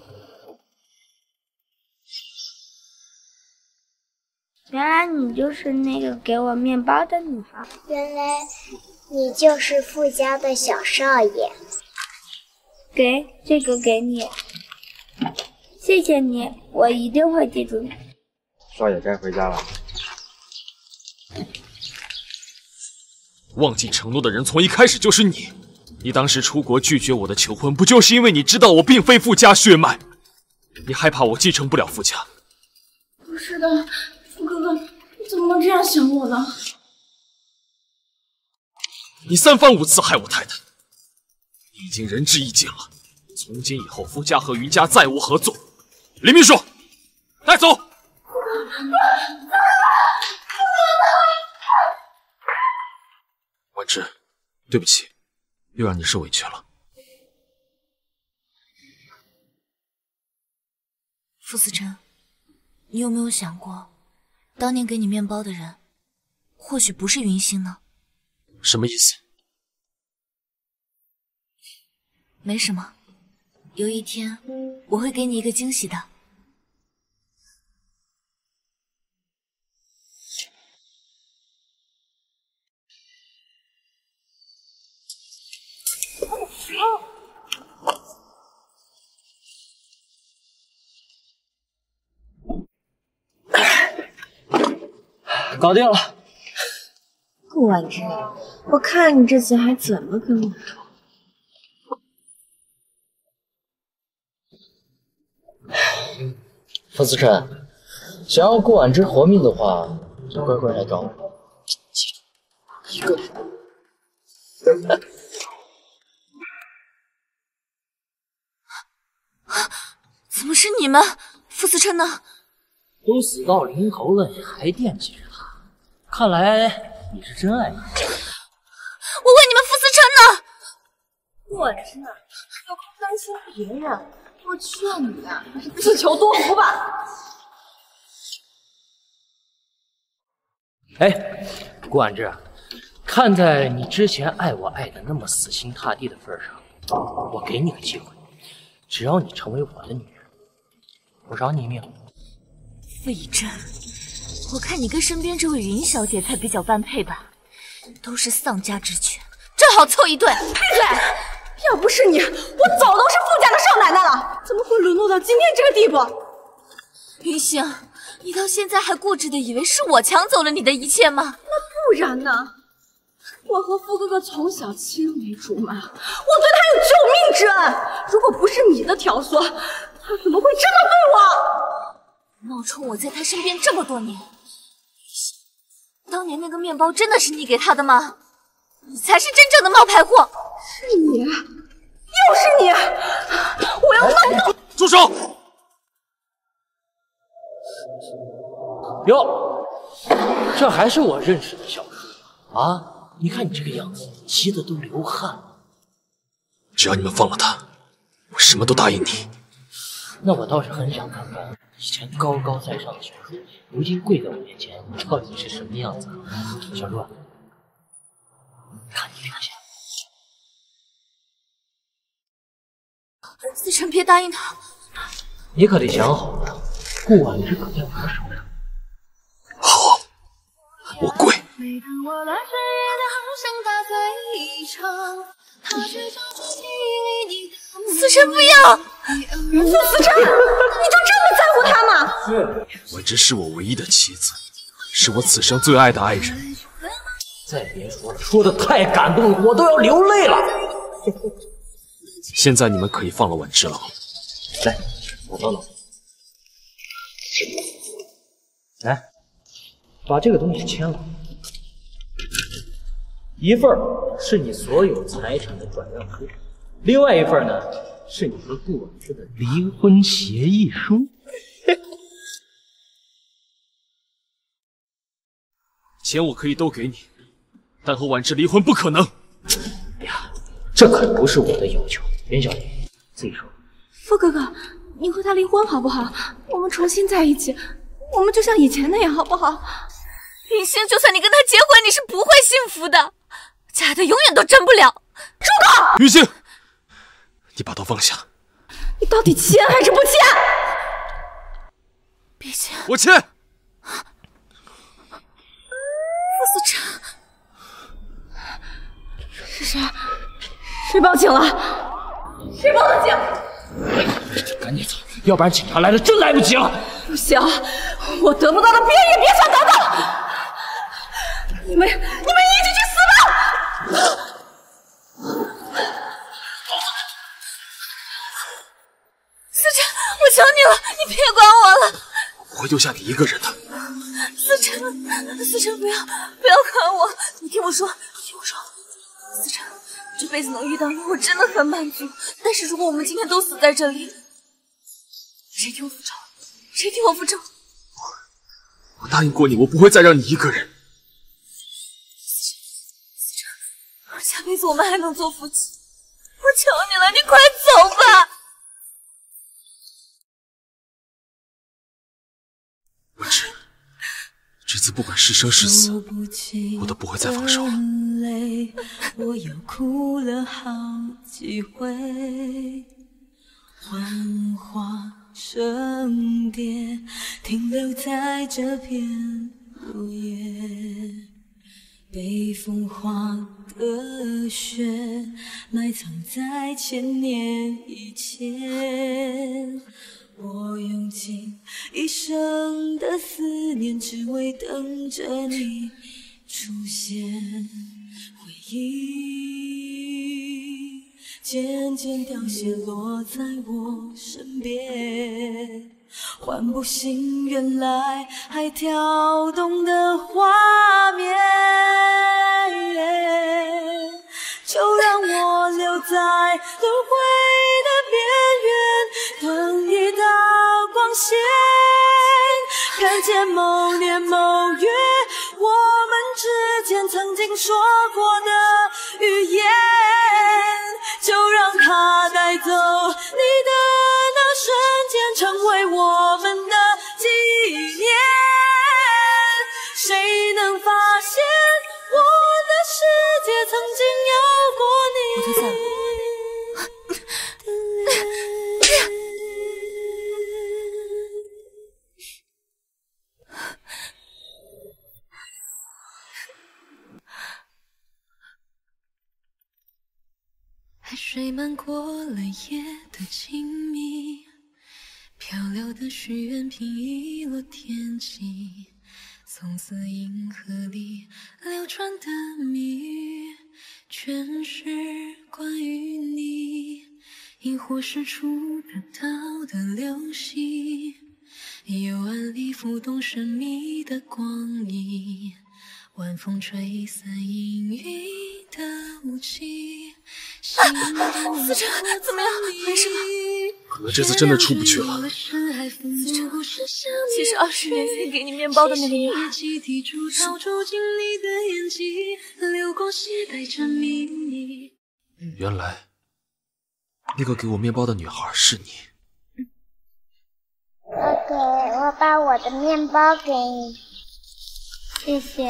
Speaker 23: 原来你就是那个给我面包的女孩。原来你就是傅家的小少爷。给，这个给你，谢谢你，我一定会记住你。
Speaker 16: 少爷该回家了。
Speaker 4: 忘记承诺的人从一开始就是你。你当时出国拒绝我的求婚，不就是因为你知道我并非富家血脉？你害怕我继承不了富家？
Speaker 12: 不是的，傅哥哥，你怎么能这样想我呢？
Speaker 4: 你三番五次害我太太，你已经仁至义尽了。从今以后，傅家和云家再无合作。林秘书，带走。婉之，对不起，又让你受委屈了。
Speaker 1: 傅思琛，你有没有想过，当年给你面包的人，或许不是云星呢？
Speaker 4: 什么意思？
Speaker 1: 没什么，有一天我会给你一个惊喜的。
Speaker 14: 搞定了。
Speaker 26: 顾婉之，我看你这次还怎么跟我说？
Speaker 9: 傅思琛，想要顾婉之活命的话，就乖乖来找我。记住，一个人。
Speaker 1: 怎么是你们？傅思琛呢？
Speaker 9: 都死到临头了，你还惦记着他？看来你是真爱他。
Speaker 1: 我为你们傅思琛呢？
Speaker 26: 顾婉之，有空担心别人，我劝你啊，还是自求多福吧。
Speaker 9: 哎，顾婉之，看在你之前爱我爱的那么死心塌地的份上，我给你个机会，只要你成为我的女人，我饶你一命。
Speaker 1: 傅以真，我看你跟身边这位云小姐才比较般配吧，都是丧家之犬，正好凑一对。
Speaker 12: 闭嘴！要不是你，我早都是傅家的少奶奶了，怎么会沦落到今天这个地步？
Speaker 1: 云星，你到现在还固执的以为是我抢走了你的一切吗？
Speaker 12: 那不然呢？我和傅哥哥从小青梅竹马，我对他有救命之恩。如果不是你的挑唆，他怎么会这么对我？
Speaker 1: 冒充我在他身边这么多年，当年那个面包真的是你给他的吗？你才是真正的冒牌货！
Speaker 12: 是你，又是你！我要弄死！
Speaker 4: 住手！
Speaker 9: 哟，这还是我认识的小叔啊！你看你这个样子，急得都流汗了。
Speaker 4: 只要你们放了他，我什么都答应你。
Speaker 9: 那我倒是很想看看以前高高在上的小猪，如今跪在我面前，到底是什么样子。小猪，看你表现。
Speaker 1: 思辰，别答应他。
Speaker 9: 你可得想好了，顾婉之可在我们手上。
Speaker 4: 好，我跪。
Speaker 1: 思辰，不要！傅思辰，你就这么在乎他吗？
Speaker 4: 婉芝是我唯一的妻子，是我此生最爱的爱人。
Speaker 9: 再别说了，说的太感动了，我都要流泪了。
Speaker 4: 现在你们可以放了婉芝了。
Speaker 9: 来，我帮忙。来，把这个东西签了。一份儿是你所有财产的转让书，另外一份呢是你和顾婉之的离婚协议书。
Speaker 4: 钱我可以都给你，但和婉之离婚不可能。
Speaker 9: 呀这可不是我的要求，袁小姐，自己说。
Speaker 1: 傅哥哥，你和他离婚好不好？我们重新在一起，我们就像以前那样，好不好？林星，就算你跟他结婚，你是不会幸福的，假的永远都真不了。住口！
Speaker 4: 云星，你把刀放下。
Speaker 1: 你到底签还是不签？别签！
Speaker 4: 我签。
Speaker 1: 傅思辰，是谁？谁报警了？谁报的警？
Speaker 9: 赶紧走，要不然警察来了真来不及了。
Speaker 1: 不行，我得不到的别人也别想得到。你们，你们一起去死吧！思辰，我求你了，你别管我了。
Speaker 4: 我不会丢下你一个人的。
Speaker 1: 思辰，思辰，不要，不要管我！你听我说，你听我说，思辰，这辈子能遇到你，我真的很满足。但是如果我们今天都死在这里，谁替我复仇？谁替我复仇？
Speaker 4: 我答应过你，我不会再让你一个人。
Speaker 1: 思辰，下辈子我们还能做夫妻。我求你了，你快走吧。
Speaker 4: 这次不管是生是死，我都不会再放手了。
Speaker 11: 我又哭了好几回，幻化成蝶，停留在这片落叶。被风化的雪，埋藏在千年以前。我用尽一生的思念，只为等着你出现。回忆渐渐凋谢，落在我身边，唤不醒原来还跳动的画面。就让我留在轮回看见某年某月我们之间曾经说漫过了夜的静谧，漂流的许愿瓶遗落天际。从此银河里流传的谜语，全是关于你。萤火是触得到的流星，幽暗里浮动神秘的光影。晚风吹散氤氲的雾气。
Speaker 1: 思辰，怎么样？没事吧？
Speaker 4: 可能这次真的出不去了。
Speaker 1: 思成，其实二十年前给你面包的那个女孩，
Speaker 4: 原来那个给我面包的女孩是你。
Speaker 23: 我给我把我的面包给你，谢谢。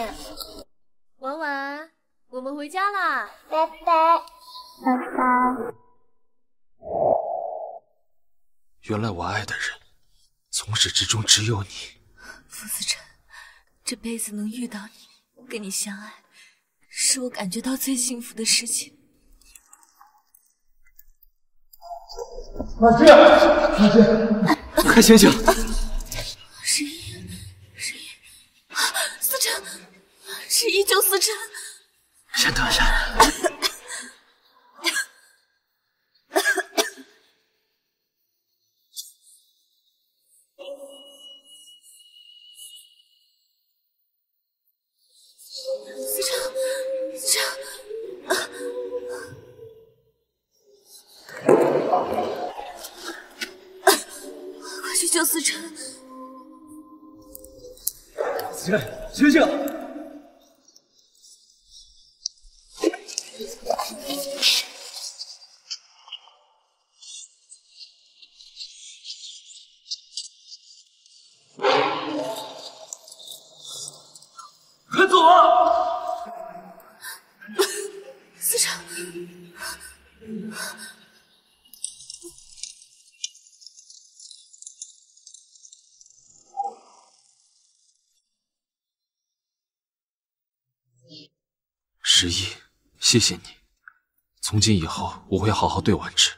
Speaker 1: 婉婉，我们回家啦，
Speaker 23: 拜拜，拜拜。
Speaker 4: 原来我爱的人，从始至终只有你。
Speaker 1: 傅思辰，这辈子能遇到你，跟你相爱，是我感觉到最幸福的事情。
Speaker 13: 马志，马志，快醒醒！
Speaker 1: 十一，十一，思成，十一救思辰！
Speaker 24: 先等一下。
Speaker 1: 思辰，思成。快去救思辰！
Speaker 13: 思辰，醒醒！
Speaker 4: 谢谢你。从今以后，我会好好对婉之。